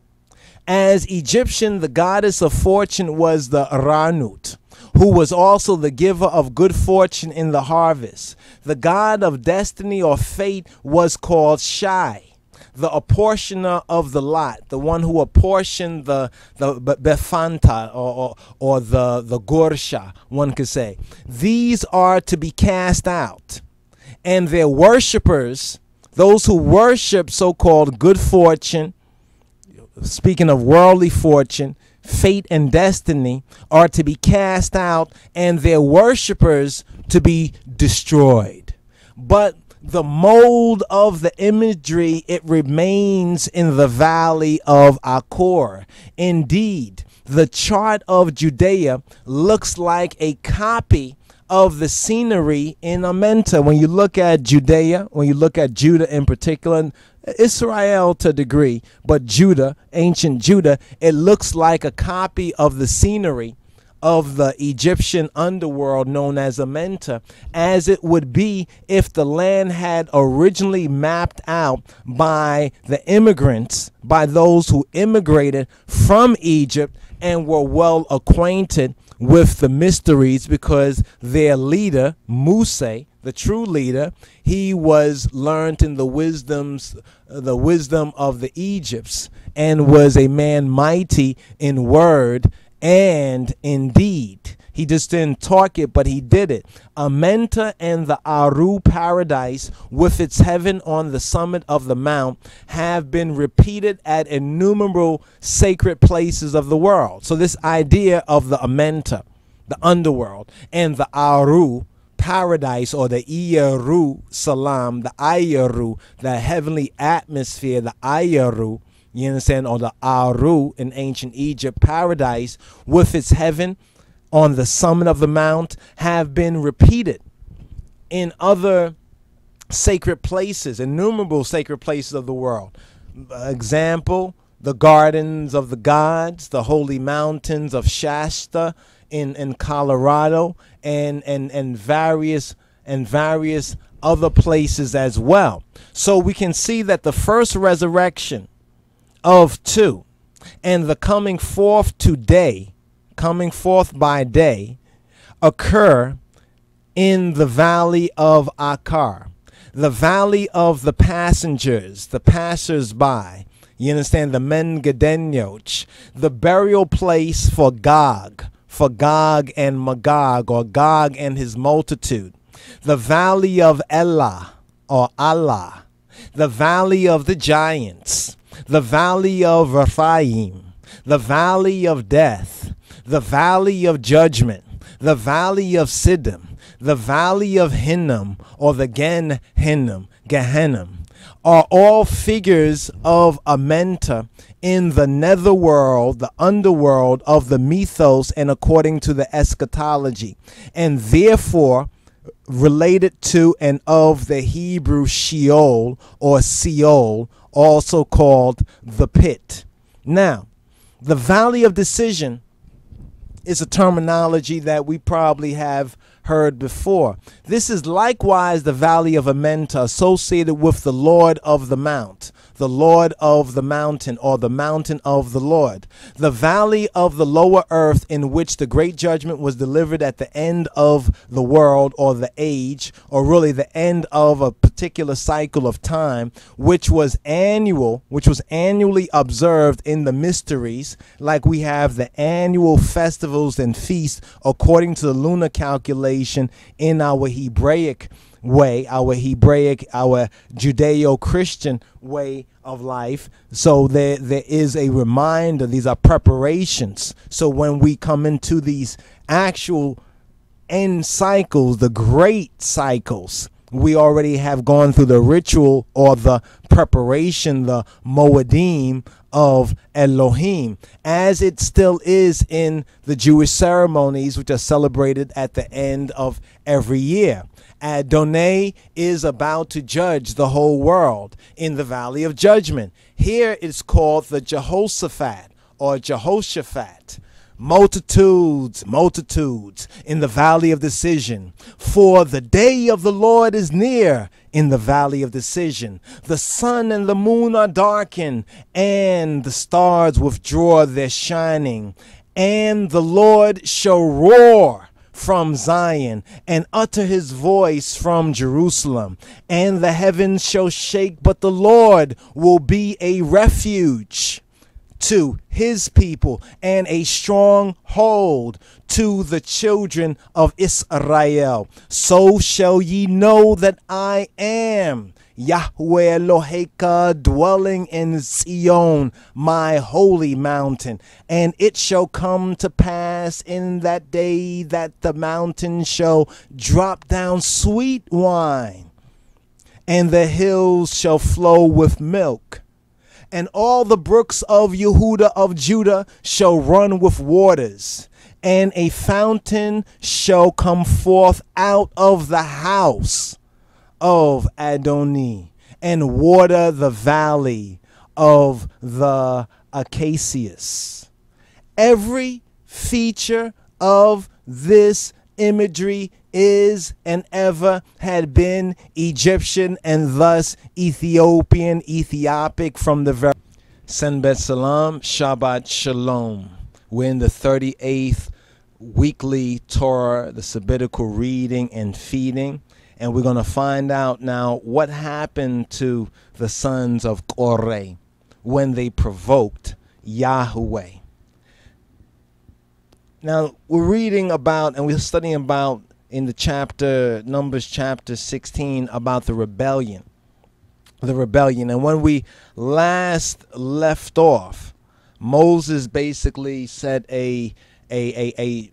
As Egyptian, the goddess of fortune was the Ranut, who was also the giver of good fortune in the harvest. The god of destiny or fate was called Shai the apportioner of the lot, the one who apportioned the the befanta or, or, or the the gorsha, one could say. These are to be cast out, and their worshippers, those who worship so-called good fortune, speaking of worldly fortune, fate and destiny, are to be cast out, and their worshippers to be destroyed. But the mold of the imagery, it remains in the valley of Achor. Indeed, the chart of Judea looks like a copy of the scenery in Amenta. When you look at Judea, when you look at Judah in particular, Israel to a degree, but Judah, ancient Judah, it looks like a copy of the scenery of the Egyptian underworld known as Amenta, as it would be if the land had originally mapped out by the immigrants, by those who immigrated from Egypt and were well acquainted with the mysteries because their leader, Muse, the true leader, he was learned in the wisdoms the wisdom of the Egypts and was a man mighty in word and in deed. he just didn't talk it, but he did it. Amenta and the Aru paradise, with its heaven on the summit of the mount, have been repeated at innumerable sacred places of the world. So, this idea of the Amenta, the underworld, and the Aru paradise or the Iaru Salam, the Ayaru, the heavenly atmosphere, the Ayaru you understand, or the Aru in ancient Egypt, paradise with its heaven on the summit of the mount have been repeated in other sacred places, innumerable sacred places of the world. Example, the gardens of the gods, the holy mountains of Shasta in, in Colorado, and, and, and various and various other places as well. So we can see that the first resurrection of two and the coming forth today, coming forth by day, occur in the valley of Achor, the valley of the passengers, the passers by. You understand the Men Gedenyoch, the burial place for Gog, for Gog and Magog, or Gog and his multitude. The valley of Elah or Allah, the valley of the giants, the valley of Rephaim, the valley of death, the valley of judgment, the valley of Siddim, the valley of Hinnom or the Gen Hinnom, are all figures of Amenta in the netherworld, the underworld of the mythos, and according to the eschatology. And therefore, related to and of the Hebrew Sheol or Seol, also called the pit. Now, the valley of decision is a terminology that we probably have heard before. This is likewise the valley of Amenta associated with the Lord of the Mount the Lord of the mountain, or the mountain of the Lord. The valley of the lower earth, in which the great judgment was delivered at the end of the world, or the age, or really the end of a particular cycle of time, which was annual, which was annually observed in the mysteries, like we have the annual festivals and feasts according to the lunar calculation in our Hebraic way, our Hebraic, our Judeo Christian way of life. So there, there is a reminder, these are preparations. So when we come into these actual end cycles, the great cycles, we already have gone through the ritual or the preparation, the Moedim of Elohim, as it still is in the Jewish ceremonies, which are celebrated at the end of every year. Adonai is about to judge the whole world in the valley of judgment. Here it's called the Jehoshaphat or Jehoshaphat. Multitudes, multitudes in the valley of decision. For the day of the Lord is near in the valley of decision. The sun and the moon are darkened, and the stars withdraw their shining. And the Lord shall roar from Zion and utter his voice from Jerusalem. And the heavens shall shake, but the Lord will be a refuge to his people and a stronghold to the children of Israel. So shall ye know that I am Yahweh Eloheka dwelling in Zion, my holy mountain. And it shall come to pass in that day that the mountain shall drop down sweet wine, and the hills shall flow with milk. And all the brooks of Yehuda of Judah shall run with waters, and a fountain shall come forth out of the house of Adoni and water the valley of the Acacias. Every feature of this imagery is and ever had been Egyptian and thus Ethiopian, Ethiopic from the very Senbet Salam, Shabbat Shalom. We're in the 38th weekly Torah, the sabbatical reading and feeding and we're going to find out now what happened to the sons of Korah when they provoked Yahweh. Now, we're reading about and we're studying about in the chapter, Numbers chapter 16, about the rebellion. The rebellion. And when we last left off, Moses basically set a, a, a, a,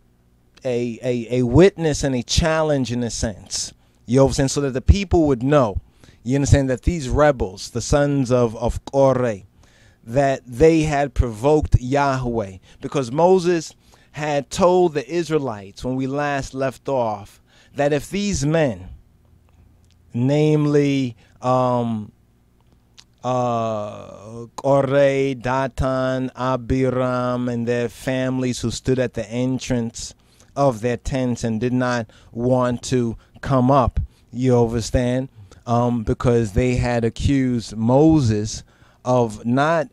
a, a, a witness and a challenge in a sense you saying? So that the people would know. You understand that these rebels, the sons of, of Korah, that they had provoked Yahweh. Because Moses had told the Israelites when we last left off that if these men namely um, uh, Dathan, Abiram, and their families who stood at the entrance of their tents and did not want to come up. You understand? Um, because they had accused Moses of not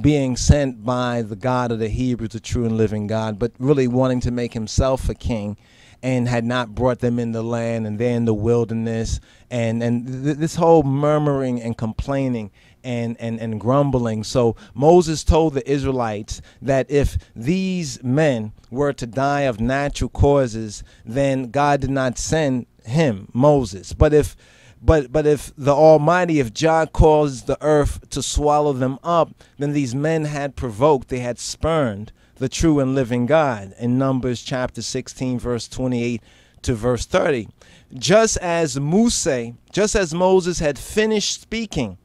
being sent by the God of the Hebrews, the true and living God, but really wanting to make himself a king and had not brought them in the land and they're in the wilderness and and th- this whole murmuring and complaining and, and and grumbling so moses told the israelites that if these men were to die of natural causes then god did not send him moses. But if but but if the almighty if jah caused the earth to swallow them up then these men had provoked they had spurned the true and living God. In Numbers chapter 16, verse 28 to verse 30. Just as Moses, just as Moses had finished speaking,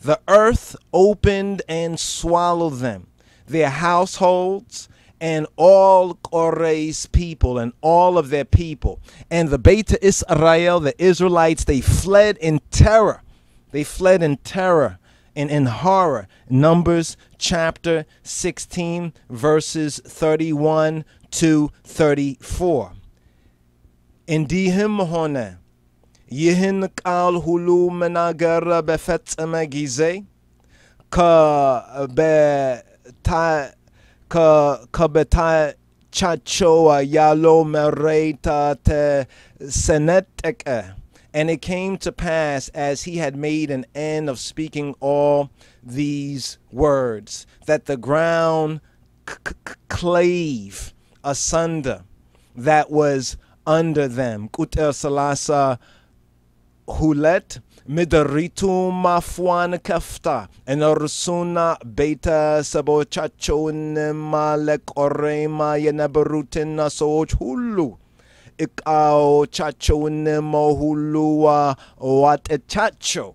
the earth opened and swallowed them, their households, and all Korah's people and all of their people. And the Beta Israel, the Israelites, they fled in terror. They fled in terror and in horror. Numbers chapter 16, verses 31 to 34. እንዲህም ሆነ ይህን ቃል ሁሉ መናገር በፈጸመ ጊዜ ka kabeta yalo mereta te. And it came to pass as he had made an end of speaking all these words, that the ground clave asunder that was under them. Salasa Hulet orsuna beta sabochacho malek orema yenabarutin soj hulu ikao chacho nemohulua watechacho.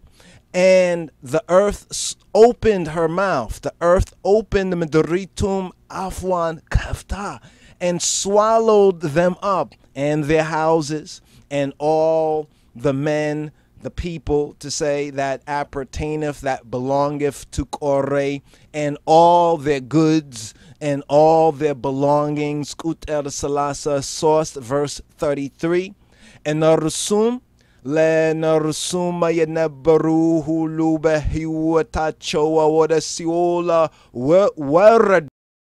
And the earth opened her mouth. The earth opened Midritum Afwan Kafta and swallowed them up and their houses and all the men, the people, to say that appertaineth, that belongeth to Kore, and all their goods and all their belongings. Kut el Salasa, source verse 33. And le Narusuma yenebaru hulu behiwatachoa wada siola wera